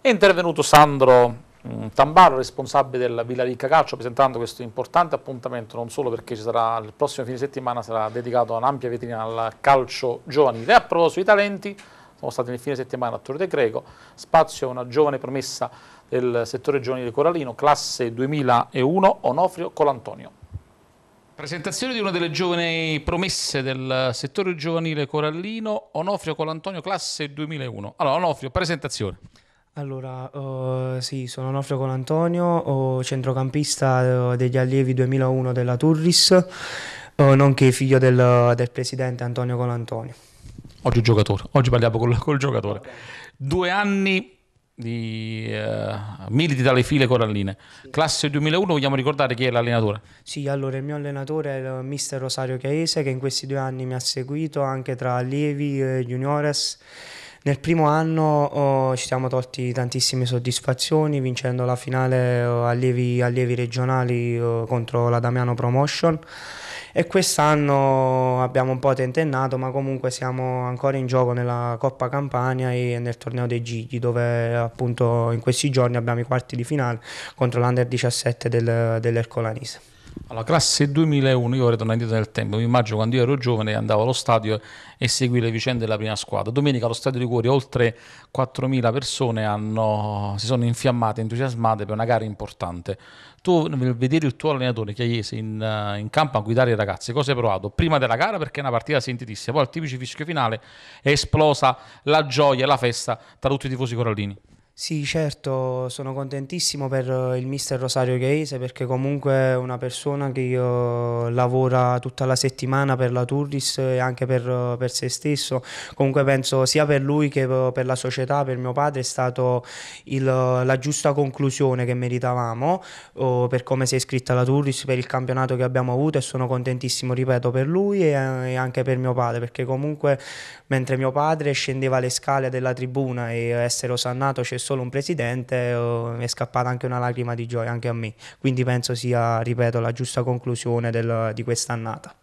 [SPEAKER 1] È intervenuto Sandro Tambaro, responsabile del Villa Ricca Calcio, presentando questo importante appuntamento non solo perché sarà il prossimo fine settimana sarà dedicato un'ampia vetrina al calcio giovanile. E a proposito di talenti, siamo stati nel fine settimana a Torre de Greco, spazio a una giovane promessa del settore giovanile corallino, classe 2001, Onofrio Colantonio. Presentazione di una delle giovani promesse del settore giovanile corallino, Onofrio Colantonio, classe 2001. Allora, Onofrio, presentazione.
[SPEAKER 18] Allora, uh, sì, sono Onofrio Colantonio, centrocampista uh, degli allievi 2001 della Turris, uh, nonché figlio del, del, presidente Antonio Colantonio.
[SPEAKER 1] Oggi giocatore, oggi parliamo col, col giocatore. Due anni di militi dalle file coralline. Sì. Classe 2001, vogliamo ricordare chi è l'allenatore?
[SPEAKER 18] Sì, allora il mio allenatore è il mister Rosario Chiaese che in questi due anni mi ha seguito anche tra allievi e juniores nel primo anno oh, ci siamo tolti tantissime soddisfazioni vincendo la finale oh, allievi, allievi, regionali oh, contro la Damiano Promotion e quest'anno abbiamo un po' tentennato ma comunque siamo ancora in gioco nella Coppa Campania e nel torneo dei Gigli dove appunto in questi giorni abbiamo i quarti di finale contro l'Under 17 del, dell'Ercolanise.
[SPEAKER 1] Alla classe 2001, io tornare indietro nel tempo, mi immagino quando io ero giovane andavo allo stadio e seguivo le vicende della prima squadra. Domenica allo stadio di Cuori oltre 4.000 persone hanno, si sono infiammate, entusiasmate per una gara importante. Tu nel vedere il tuo allenatore Chiaiese in, in campo a guidare i ragazzi, cosa hai provato? Prima della gara perché è una partita sentitissima, poi al tipici fischio finale è esplosa la gioia la festa tra tutti i tifosi corallini.
[SPEAKER 18] Sì, certo, sono contentissimo per eh, il mister Rosario Chiese perché comunque è una persona che lavora tutta la settimana per la Turris e anche per, uh, per, se stesso. Comunque penso sia per lui che uh, per la società, per mio padre, è stata la giusta conclusione che meritavamo per come si è iscritta la Turris, per il campionato che abbiamo avuto e sono contentissimo, ripeto, per lui e, e anche per mio padre perché comunque mentre mio padre scendeva le scale della tribuna e essere osannato c'è solo un presidente, oh, mi è scappata anche una lacrima di gioia anche a me. Quindi penso sia, ripeto, la giusta conclusione del, di quest'annata.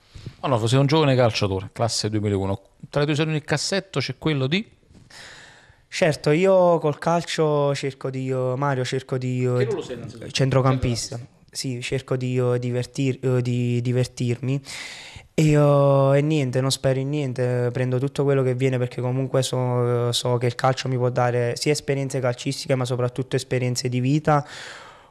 [SPEAKER 1] Allora, sei un giovane calciatore, classe 2001. Tra i tuoi sogni nel cassetto c'è quello di?
[SPEAKER 18] Certo, io col calcio cerco di, Mario, cerco di... Centrocampista. Sì, cerco di, divertir, di divertirmi uh, e, niente, non spero in niente, prendo tutto quello che viene perché comunque so, so, che il calcio mi può dare sia esperienze calcistiche ma soprattutto esperienze di vita.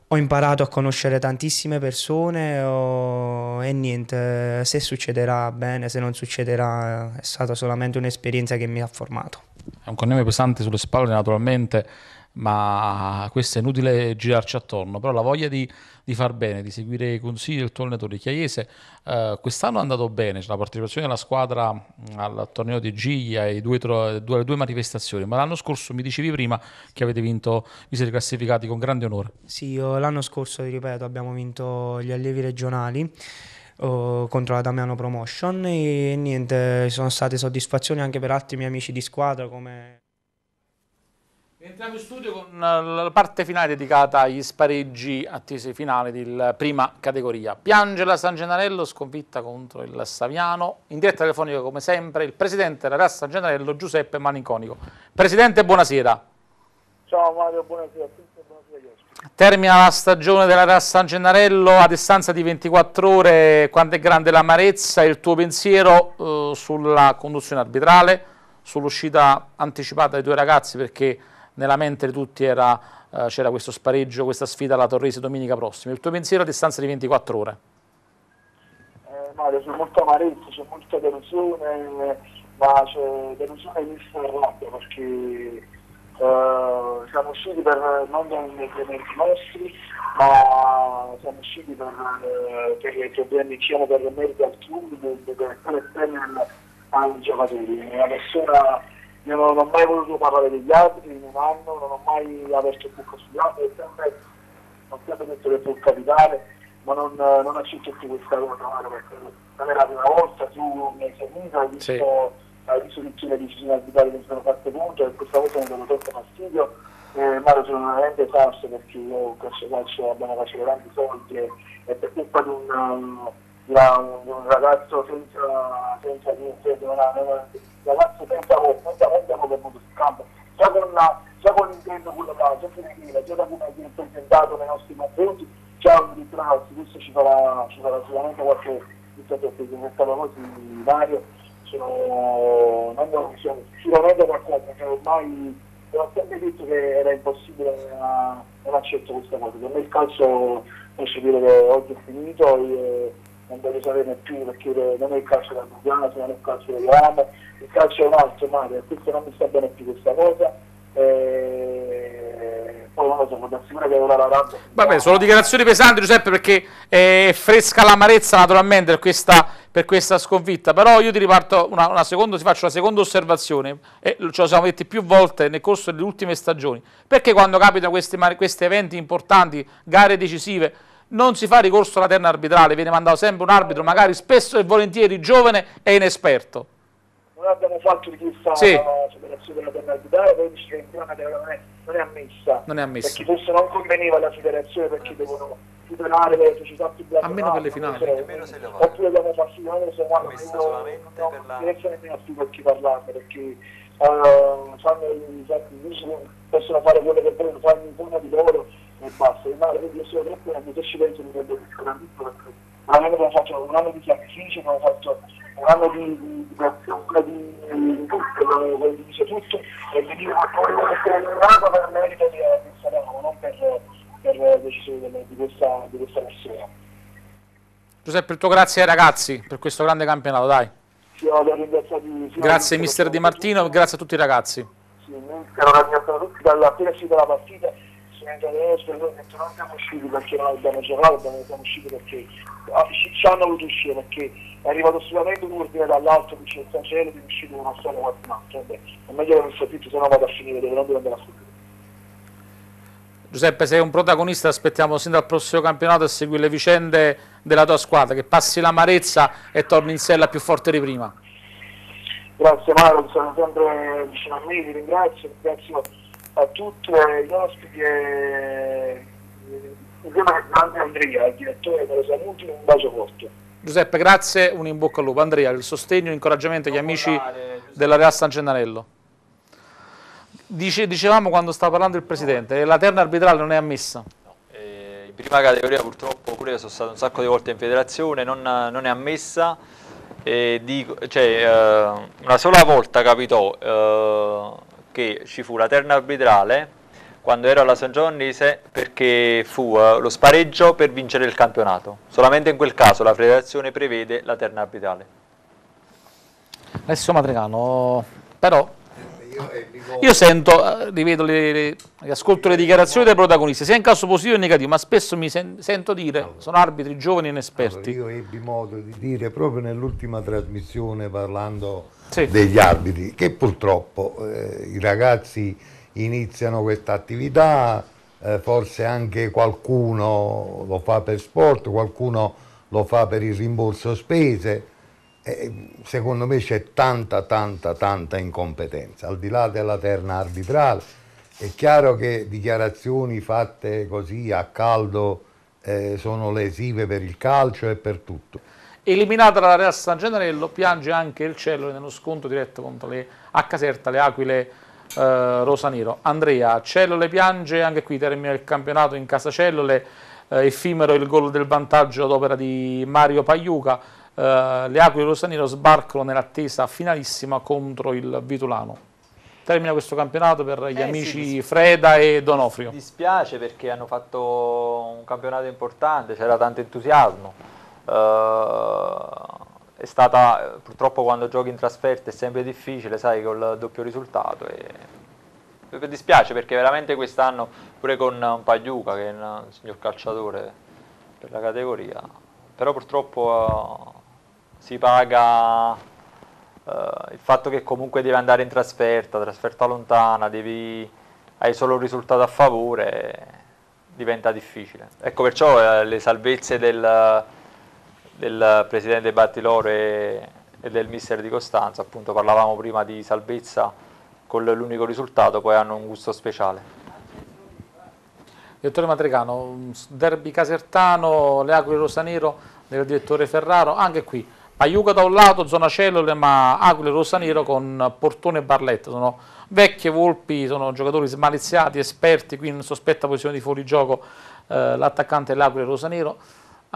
[SPEAKER 18] Ho imparato a conoscere tantissime persone oh, e niente, se succederà bene, se non succederà è stata solamente un'esperienza che mi ha formato.
[SPEAKER 1] È un cognome pesante sulle spalle naturalmente, ma questo è inutile girarci attorno, però la voglia di, di far bene, di seguire i consigli del tuo allenatore Chiaiese, eh, quest'anno è andato bene, c'è la partecipazione della squadra al torneo di Giglia e due, due, due, manifestazioni, ma l'anno scorso mi dicevi prima che avete vinto, vi siete classificati con grande onore.
[SPEAKER 18] Sì, l'anno scorso, ripeto, abbiamo vinto gli allievi regionali. Uh, contro la Damiano Promotion e niente, sono state soddisfazioni anche per altri miei amici di squadra come
[SPEAKER 1] Entriamo in studio con la parte finale dedicata agli spareggi attesi finali della prima categoria. Piange la San Gennarello, sconfitta contro il Saviano. In diretta telefonica, come sempre, il presidente della San Gennarello, Giuseppe Maninconico. Presidente, buonasera.
[SPEAKER 19] Ciao Mario, buonasera a tutti. Buonasera
[SPEAKER 1] Termina la stagione della Ras San Gennarello a distanza di 24 ore. Quanto è grande l'amarezza e il tuo pensiero eh, sulla conduzione arbitrale, sull'uscita anticipata dei due ragazzi perché nella mente di tutti eh, c'era questo spareggio, questa sfida alla Torrese domenica prossima. Il tuo pensiero a distanza di 24 ore?
[SPEAKER 19] Eh, Mario, c'è molta amarezza, c'è molta delusione, ma c'è delusione vista e rabbia perché eh, siamo usciti per, non per i meriti nostri, ma siamo usciti per, eh, per i problemi, diciamo, per i meriti altrui, per, per, per, per, per ai giocatori. Una persona io non ho mai voluto parlare degli altri in un anno, non ho mai aperto il buco sugli altri, ho sempre, ho sempre detto che può capitare, ma non, non accetto più questa cosa, perché non è la prima volta, tu mi hai seguito, hai visto, sì. hai visto tutte le decisioni arbitrali che sono fatte punto e questa cosa mi ha dato troppo fastidio. Eh, Mario sono veramente falso perché io questo calcio abbiamo fatto tanti soldi e, e per colpa di un, di un ragazzo senza, senza niente, non ha, non ha, ragazzi senza voi, senza voi abbiamo perduto sul campo, già con, la, già con l'intento quello là, già finire, già da come viene presentato nei nostri confronti, già un ritrarsi, questo ci farà, ci farà sicuramente qualche rispetto perché è stato così Mario, sono, non sono, sono sicuramente qualcosa, perché ormai ho sempre detto che era impossibile, non accetto questa cosa, per me il calcio posso dire che oggi è finito e non voglio saperne più perché non è il calcio da Lugano, non è il calcio da Ramo, il calcio è un altro Mario, questo non mi sta bene più questa cosa. E poi non lo so, posso assicurare che ora la.
[SPEAKER 1] Vabbè, sono dichiarazioni pesanti Giuseppe perché è fresca l'amarezza naturalmente per questa, per questa sconfitta, però io ti riparto una, una seconda, ti faccio una seconda osservazione, e ce lo siamo detti più volte nel corso delle ultime stagioni, perché quando capitano questi, questi eventi importanti, gare decisive, non si fa ricorso alla terna arbitrale, viene mandato sempre un arbitro, magari spesso e volentieri giovane e inesperto.
[SPEAKER 19] Noi abbiamo fatto richiesta sì. alla federazione della terna arbitrale, poi dice che in non è, non è ammessa.
[SPEAKER 1] Non è ammessa.
[SPEAKER 19] Perché forse non conveniva alla federazione perché devono tutelare le società più grandi.
[SPEAKER 1] Almeno per le finali.
[SPEAKER 19] Oppure abbiamo fatto sicuramente se quando non interessa nemmeno più per chi parlarne perché uh, fanno, possono fare quello che vogliono, fanno in forma di loro e basta. Il quindi io sono troppo e se ci penso mi prendo sicuramente perché un anno abbiamo fatto un anno di sacrificio, abbiamo fatto un anno di, di, di, di tutto, abbiamo condiviso tutto e venivo a essere eliminato per merito di Salerno, non per, per decisione di questa, di questa persona.
[SPEAKER 1] Giuseppe, il tuo grazie ai ragazzi per questo grande campionato, dai.
[SPEAKER 19] Sì,
[SPEAKER 1] grazie mister Di Martino, grazie a tutti i ragazzi.
[SPEAKER 19] sì, iniziano a tutti dalla appena uscita la partita nel per noi detto non siamo usciti perché non abbiamo giocato, non siamo usciti perché ah, ci hanno voluto uscire perché è arrivato sicuramente un ordine dall'alto dice il cancello di uscire una storia altro, vabbè, è meglio che non più, se no vado a finire dove non devo andare a finire.
[SPEAKER 1] Giuseppe, sei un protagonista, aspettiamo sin dal prossimo campionato a seguire le vicende della tua squadra, che passi l'amarezza e torni in sella più forte di prima.
[SPEAKER 19] Grazie Mario, sono sempre vicino a me, ti ringrazio, ringrazio a tutti gli ospiti e insieme anche Andrea, il direttore dello Saluti, un bacio forte.
[SPEAKER 1] Giuseppe, grazie, un in bocca al lupo. Andrea, il sostegno e l'incoraggiamento agli amici della Real San Gennarello. Dice, dicevamo quando stava parlando il Presidente, la terna arbitrale non è ammessa.
[SPEAKER 5] Eh, in prima categoria purtroppo pure sono stato un sacco di volte in federazione, non, non è ammessa. Eh, dico, cioè, eh, una sola volta capitò eh, che ci fu la terna arbitrale quando ero alla San Giovannese perché fu uh, lo spareggio per vincere il campionato. Solamente in quel caso la federazione prevede la terna arbitrale.
[SPEAKER 1] Adesso Matricano, però io sento, rivedo le, le, ascolto le dichiarazioni dei protagonisti, sia in caso positivo che negativo, ma spesso mi sen sento dire, sono arbitri giovani e inesperti.
[SPEAKER 7] Allora, io ebbi modo di dire proprio nell'ultima trasmissione parlando sì. degli arbitri, che purtroppo eh, i ragazzi iniziano questa attività, eh, forse anche qualcuno lo fa per sport, qualcuno lo fa per il rimborso spese, secondo me c'è tanta, tanta, tanta incompetenza, al di là della terna arbitrale. È chiaro che dichiarazioni fatte così a caldo eh, sono lesive per il calcio e per tutto.
[SPEAKER 1] Eliminata la Real San Generello, piange anche il Cielo nello scontro diretto contro le, a Caserta, le Aquile eh, Rosanero. Andrea, Cellule piange, anche qui termina il campionato in casa Cellule, eh, effimero il gol del vantaggio ad opera di Mario Pagliuca, eh, le Aquile Rosanero sbarcano nell'attesa finalissima contro il Vitulano. Termina questo campionato per gli eh, amici sì, Freda e Donofrio.
[SPEAKER 5] Mi dispiace perché hanno fatto un campionato importante, c'era tanto entusiasmo. Uh, è stata, purtroppo quando giochi in trasferta è sempre difficile, sai, col doppio risultato. E... Mi dispiace perché veramente quest'anno, pure con Pagliuca, che è un signor calciatore per la categoria, però purtroppo uh, si paga uh, il fatto che comunque devi andare in trasferta, trasferta lontana, devi, hai solo un risultato a favore, diventa difficile. Ecco perciò uh, le salvezze del del presidente Battiloro e, del mister di Costanza, appunto parlavamo prima di salvezza con l'unico risultato, poi hanno un gusto speciale.
[SPEAKER 1] Direttore Matricano, derby casertano, le Aquile Rosanero del direttore Ferraro, anche qui Aiuca da un lato, zona cellule, ma Aquile Rosanero con Portone e Barletta, sono vecchie volpi, sono giocatori smaliziati, esperti, qui in sospetta posizione di fuorigioco eh, l'attaccante dell'Aquile Rosanero.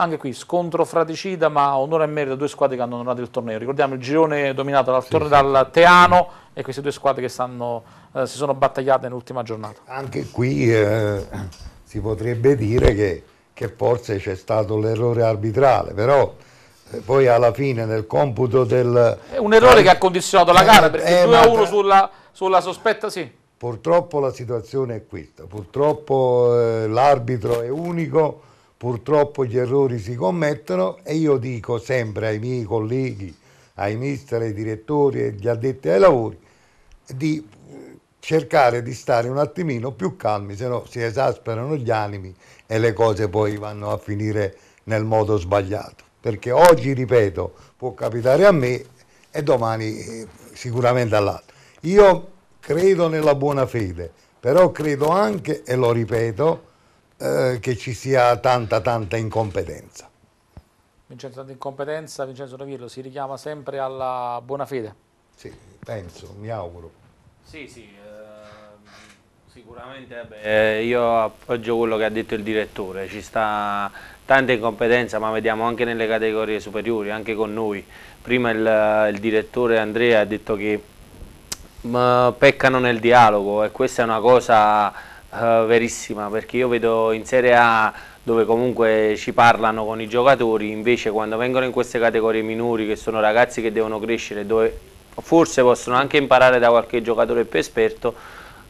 [SPEAKER 1] Anche qui scontro fratricida, ma onore e merito a due squadre che hanno onorato il torneo. Ricordiamo il girone dominato dal, sì, sì. dal Teano e queste due squadre che stanno, eh, si sono battagliate nell'ultima giornata.
[SPEAKER 7] Anche qui eh, si potrebbe dire che, che forse c'è stato l'errore arbitrale, però eh, poi alla fine nel computo del...
[SPEAKER 1] È un errore che ha condizionato la gara perché 2 a 1 sulla, sulla sospetta, sì.
[SPEAKER 7] Purtroppo la situazione è questa, purtroppo eh, l'arbitro è unico purtroppo gli errori si commettono e io dico sempre ai miei colleghi, ai mister, ai direttori e agli addetti ai lavori di cercare di stare un attimino più calmi, se no si esasperano gli animi e le cose poi vanno a finire nel modo sbagliato. Perché oggi, ripeto, può capitare a me e domani eh, sicuramente all'altro. Io credo nella buona fede, però credo anche, e lo ripeto, eh, che ci sia tanta tanta incompetenza.
[SPEAKER 1] Vincenzo, tanta incompetenza, Vincenzo Novillo si richiama sempre alla buona fede?
[SPEAKER 7] Sì, penso, mi auguro.
[SPEAKER 6] Sì, sì, eh, sicuramente beh, io appoggio quello che ha detto il direttore, ci sta tanta incompetenza ma vediamo anche nelle categorie superiori, anche con noi. Prima il, il direttore Andrea ha detto che mh, peccano nel dialogo e questa è una cosa Uh, verissima perché io vedo in Serie A dove comunque ci parlano con i giocatori invece quando vengono in queste categorie minori che sono ragazzi che devono crescere dove forse possono anche imparare da qualche giocatore più esperto,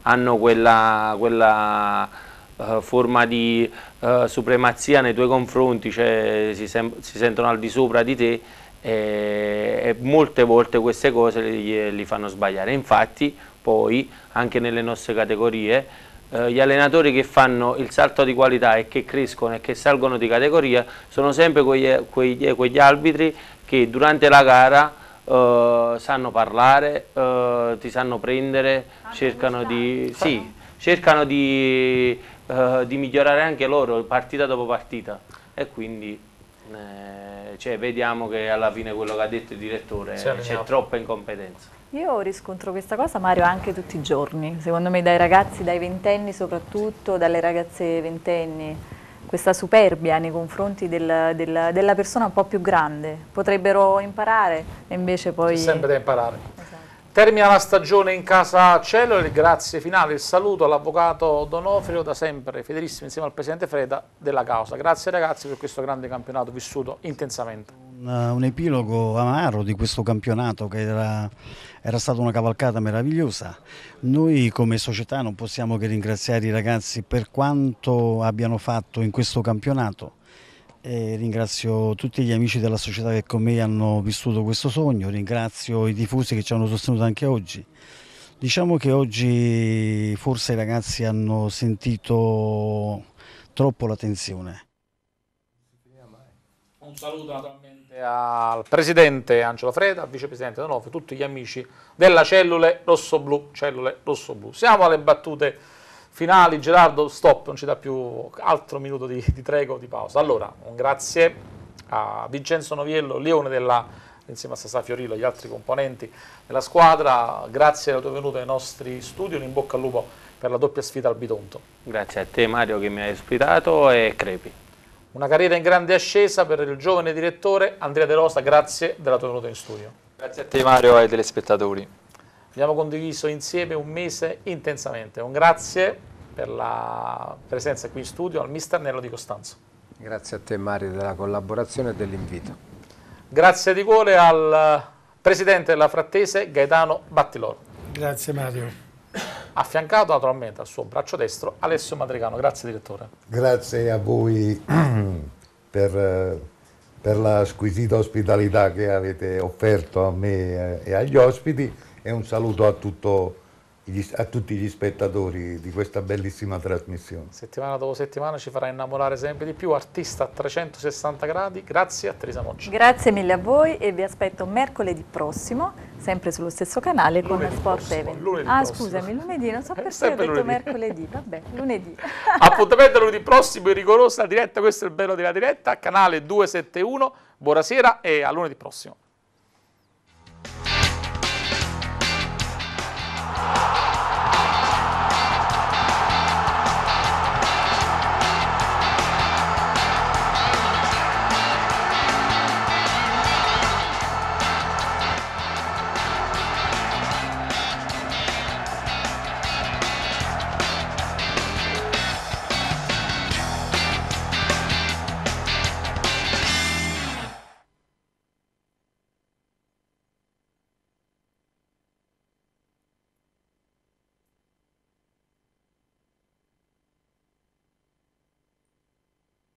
[SPEAKER 6] hanno quella, quella uh, forma di uh, supremazia nei tuoi confronti, cioè si, si, sentono al di sopra di te e, e molte volte queste cose li, li, fanno sbagliare. Infatti poi anche nelle nostre categorie eh, gli allenatori che fanno il salto di qualità e che crescono e che salgono di categoria sono sempre quegli, quegli, quegli arbitri che durante la gara uh, sanno parlare, uh, ti sanno prendere, cercano di, sì, cercano di, uh, di, migliorare anche loro partita dopo partita e quindi eh, cioè, vediamo che alla fine quello che ha detto il direttore c'è troppa incompetenza.
[SPEAKER 2] Io riscontro questa cosa Mario anche tutti i giorni, secondo me dai ragazzi, dai ventenni soprattutto, dalle ragazze ventenni questa superbia nei confronti del, del, della persona un po' più grande. Potrebbero imparare e invece poi...
[SPEAKER 1] C'è sempre da imparare. Esatto. Termina la stagione in casa Cellule, grazie finale, il saluto all'avvocato Donofrio, da sempre fedelissimo insieme al presidente Freda della causa. Grazie ragazzi per questo grande campionato vissuto intensamente.
[SPEAKER 20] Un, un epilogo amaro di questo campionato che era era stata una cavalcata meravigliosa. Noi come società non possiamo che ringraziare i ragazzi per quanto abbiano fatto in questo campionato. E ringrazio tutti gli amici della società che con me hanno vissuto questo sogno, ringrazio i tifosi che ci hanno sostenuto anche oggi. Diciamo che oggi forse i ragazzi hanno sentito troppo la tensione.
[SPEAKER 1] Un saluto naturalmente al presidente Angelo Freda, al vicepresidente Donovo, tutti gli amici della Cellule Rosso-Blu. Cellule Rosso-Blu. Siamo alle battute finali, Gerardo, stop, non ci dà più altro minuto di, di trego, di pausa. Allora, un grazie a Vincenzo Noviello, leone della, insieme a Sasà Fiorillo e gli altri componenti della squadra, grazie della tua venuta ai nostri studi, un in bocca al lupo per la doppia sfida al Bitonto.
[SPEAKER 6] Grazie a te Mario che mi hai ospitato e crepi.
[SPEAKER 1] Una carriera in grande ascesa per il giovane direttore Andrea De Rosa, grazie della tua venuta in studio.
[SPEAKER 5] Grazie a te Mario e ai telespettatori.
[SPEAKER 1] Abbiamo condiviso insieme un mese intensamente. Un grazie per la presenza qui in studio al mister Nello di Costanzo.
[SPEAKER 4] Grazie a te Mario della collaborazione e dell'invito.
[SPEAKER 1] Grazie di cuore al presidente della Frattese Gaetano Battiloro.
[SPEAKER 3] Grazie Mario
[SPEAKER 1] affiancato naturalmente al suo braccio destro Alessio Madrigano. Grazie direttore.
[SPEAKER 7] Grazie a voi per, per la squisita ospitalità che avete offerto a me e agli ospiti e un saluto a tutto a tutti gli spettatori di questa bellissima trasmissione.
[SPEAKER 1] Settimana dopo settimana ci farà innamorare sempre di più, artista a 360 gradi, grazie a Teresa Moccia.
[SPEAKER 2] Grazie mille a voi e vi aspetto mercoledì prossimo, sempre sullo stesso canale lunedì con Sport prossimo, Event.
[SPEAKER 1] Lunedì
[SPEAKER 2] ah
[SPEAKER 1] prossimo.
[SPEAKER 2] scusami, lunedì, non so perché ho detto lunedì. mercoledì, vabbè, lunedì.
[SPEAKER 1] Appuntamento lunedì prossimo in rigorosa diretta, questo è il bello della diretta, canale 271, buonasera e a lunedì prossimo.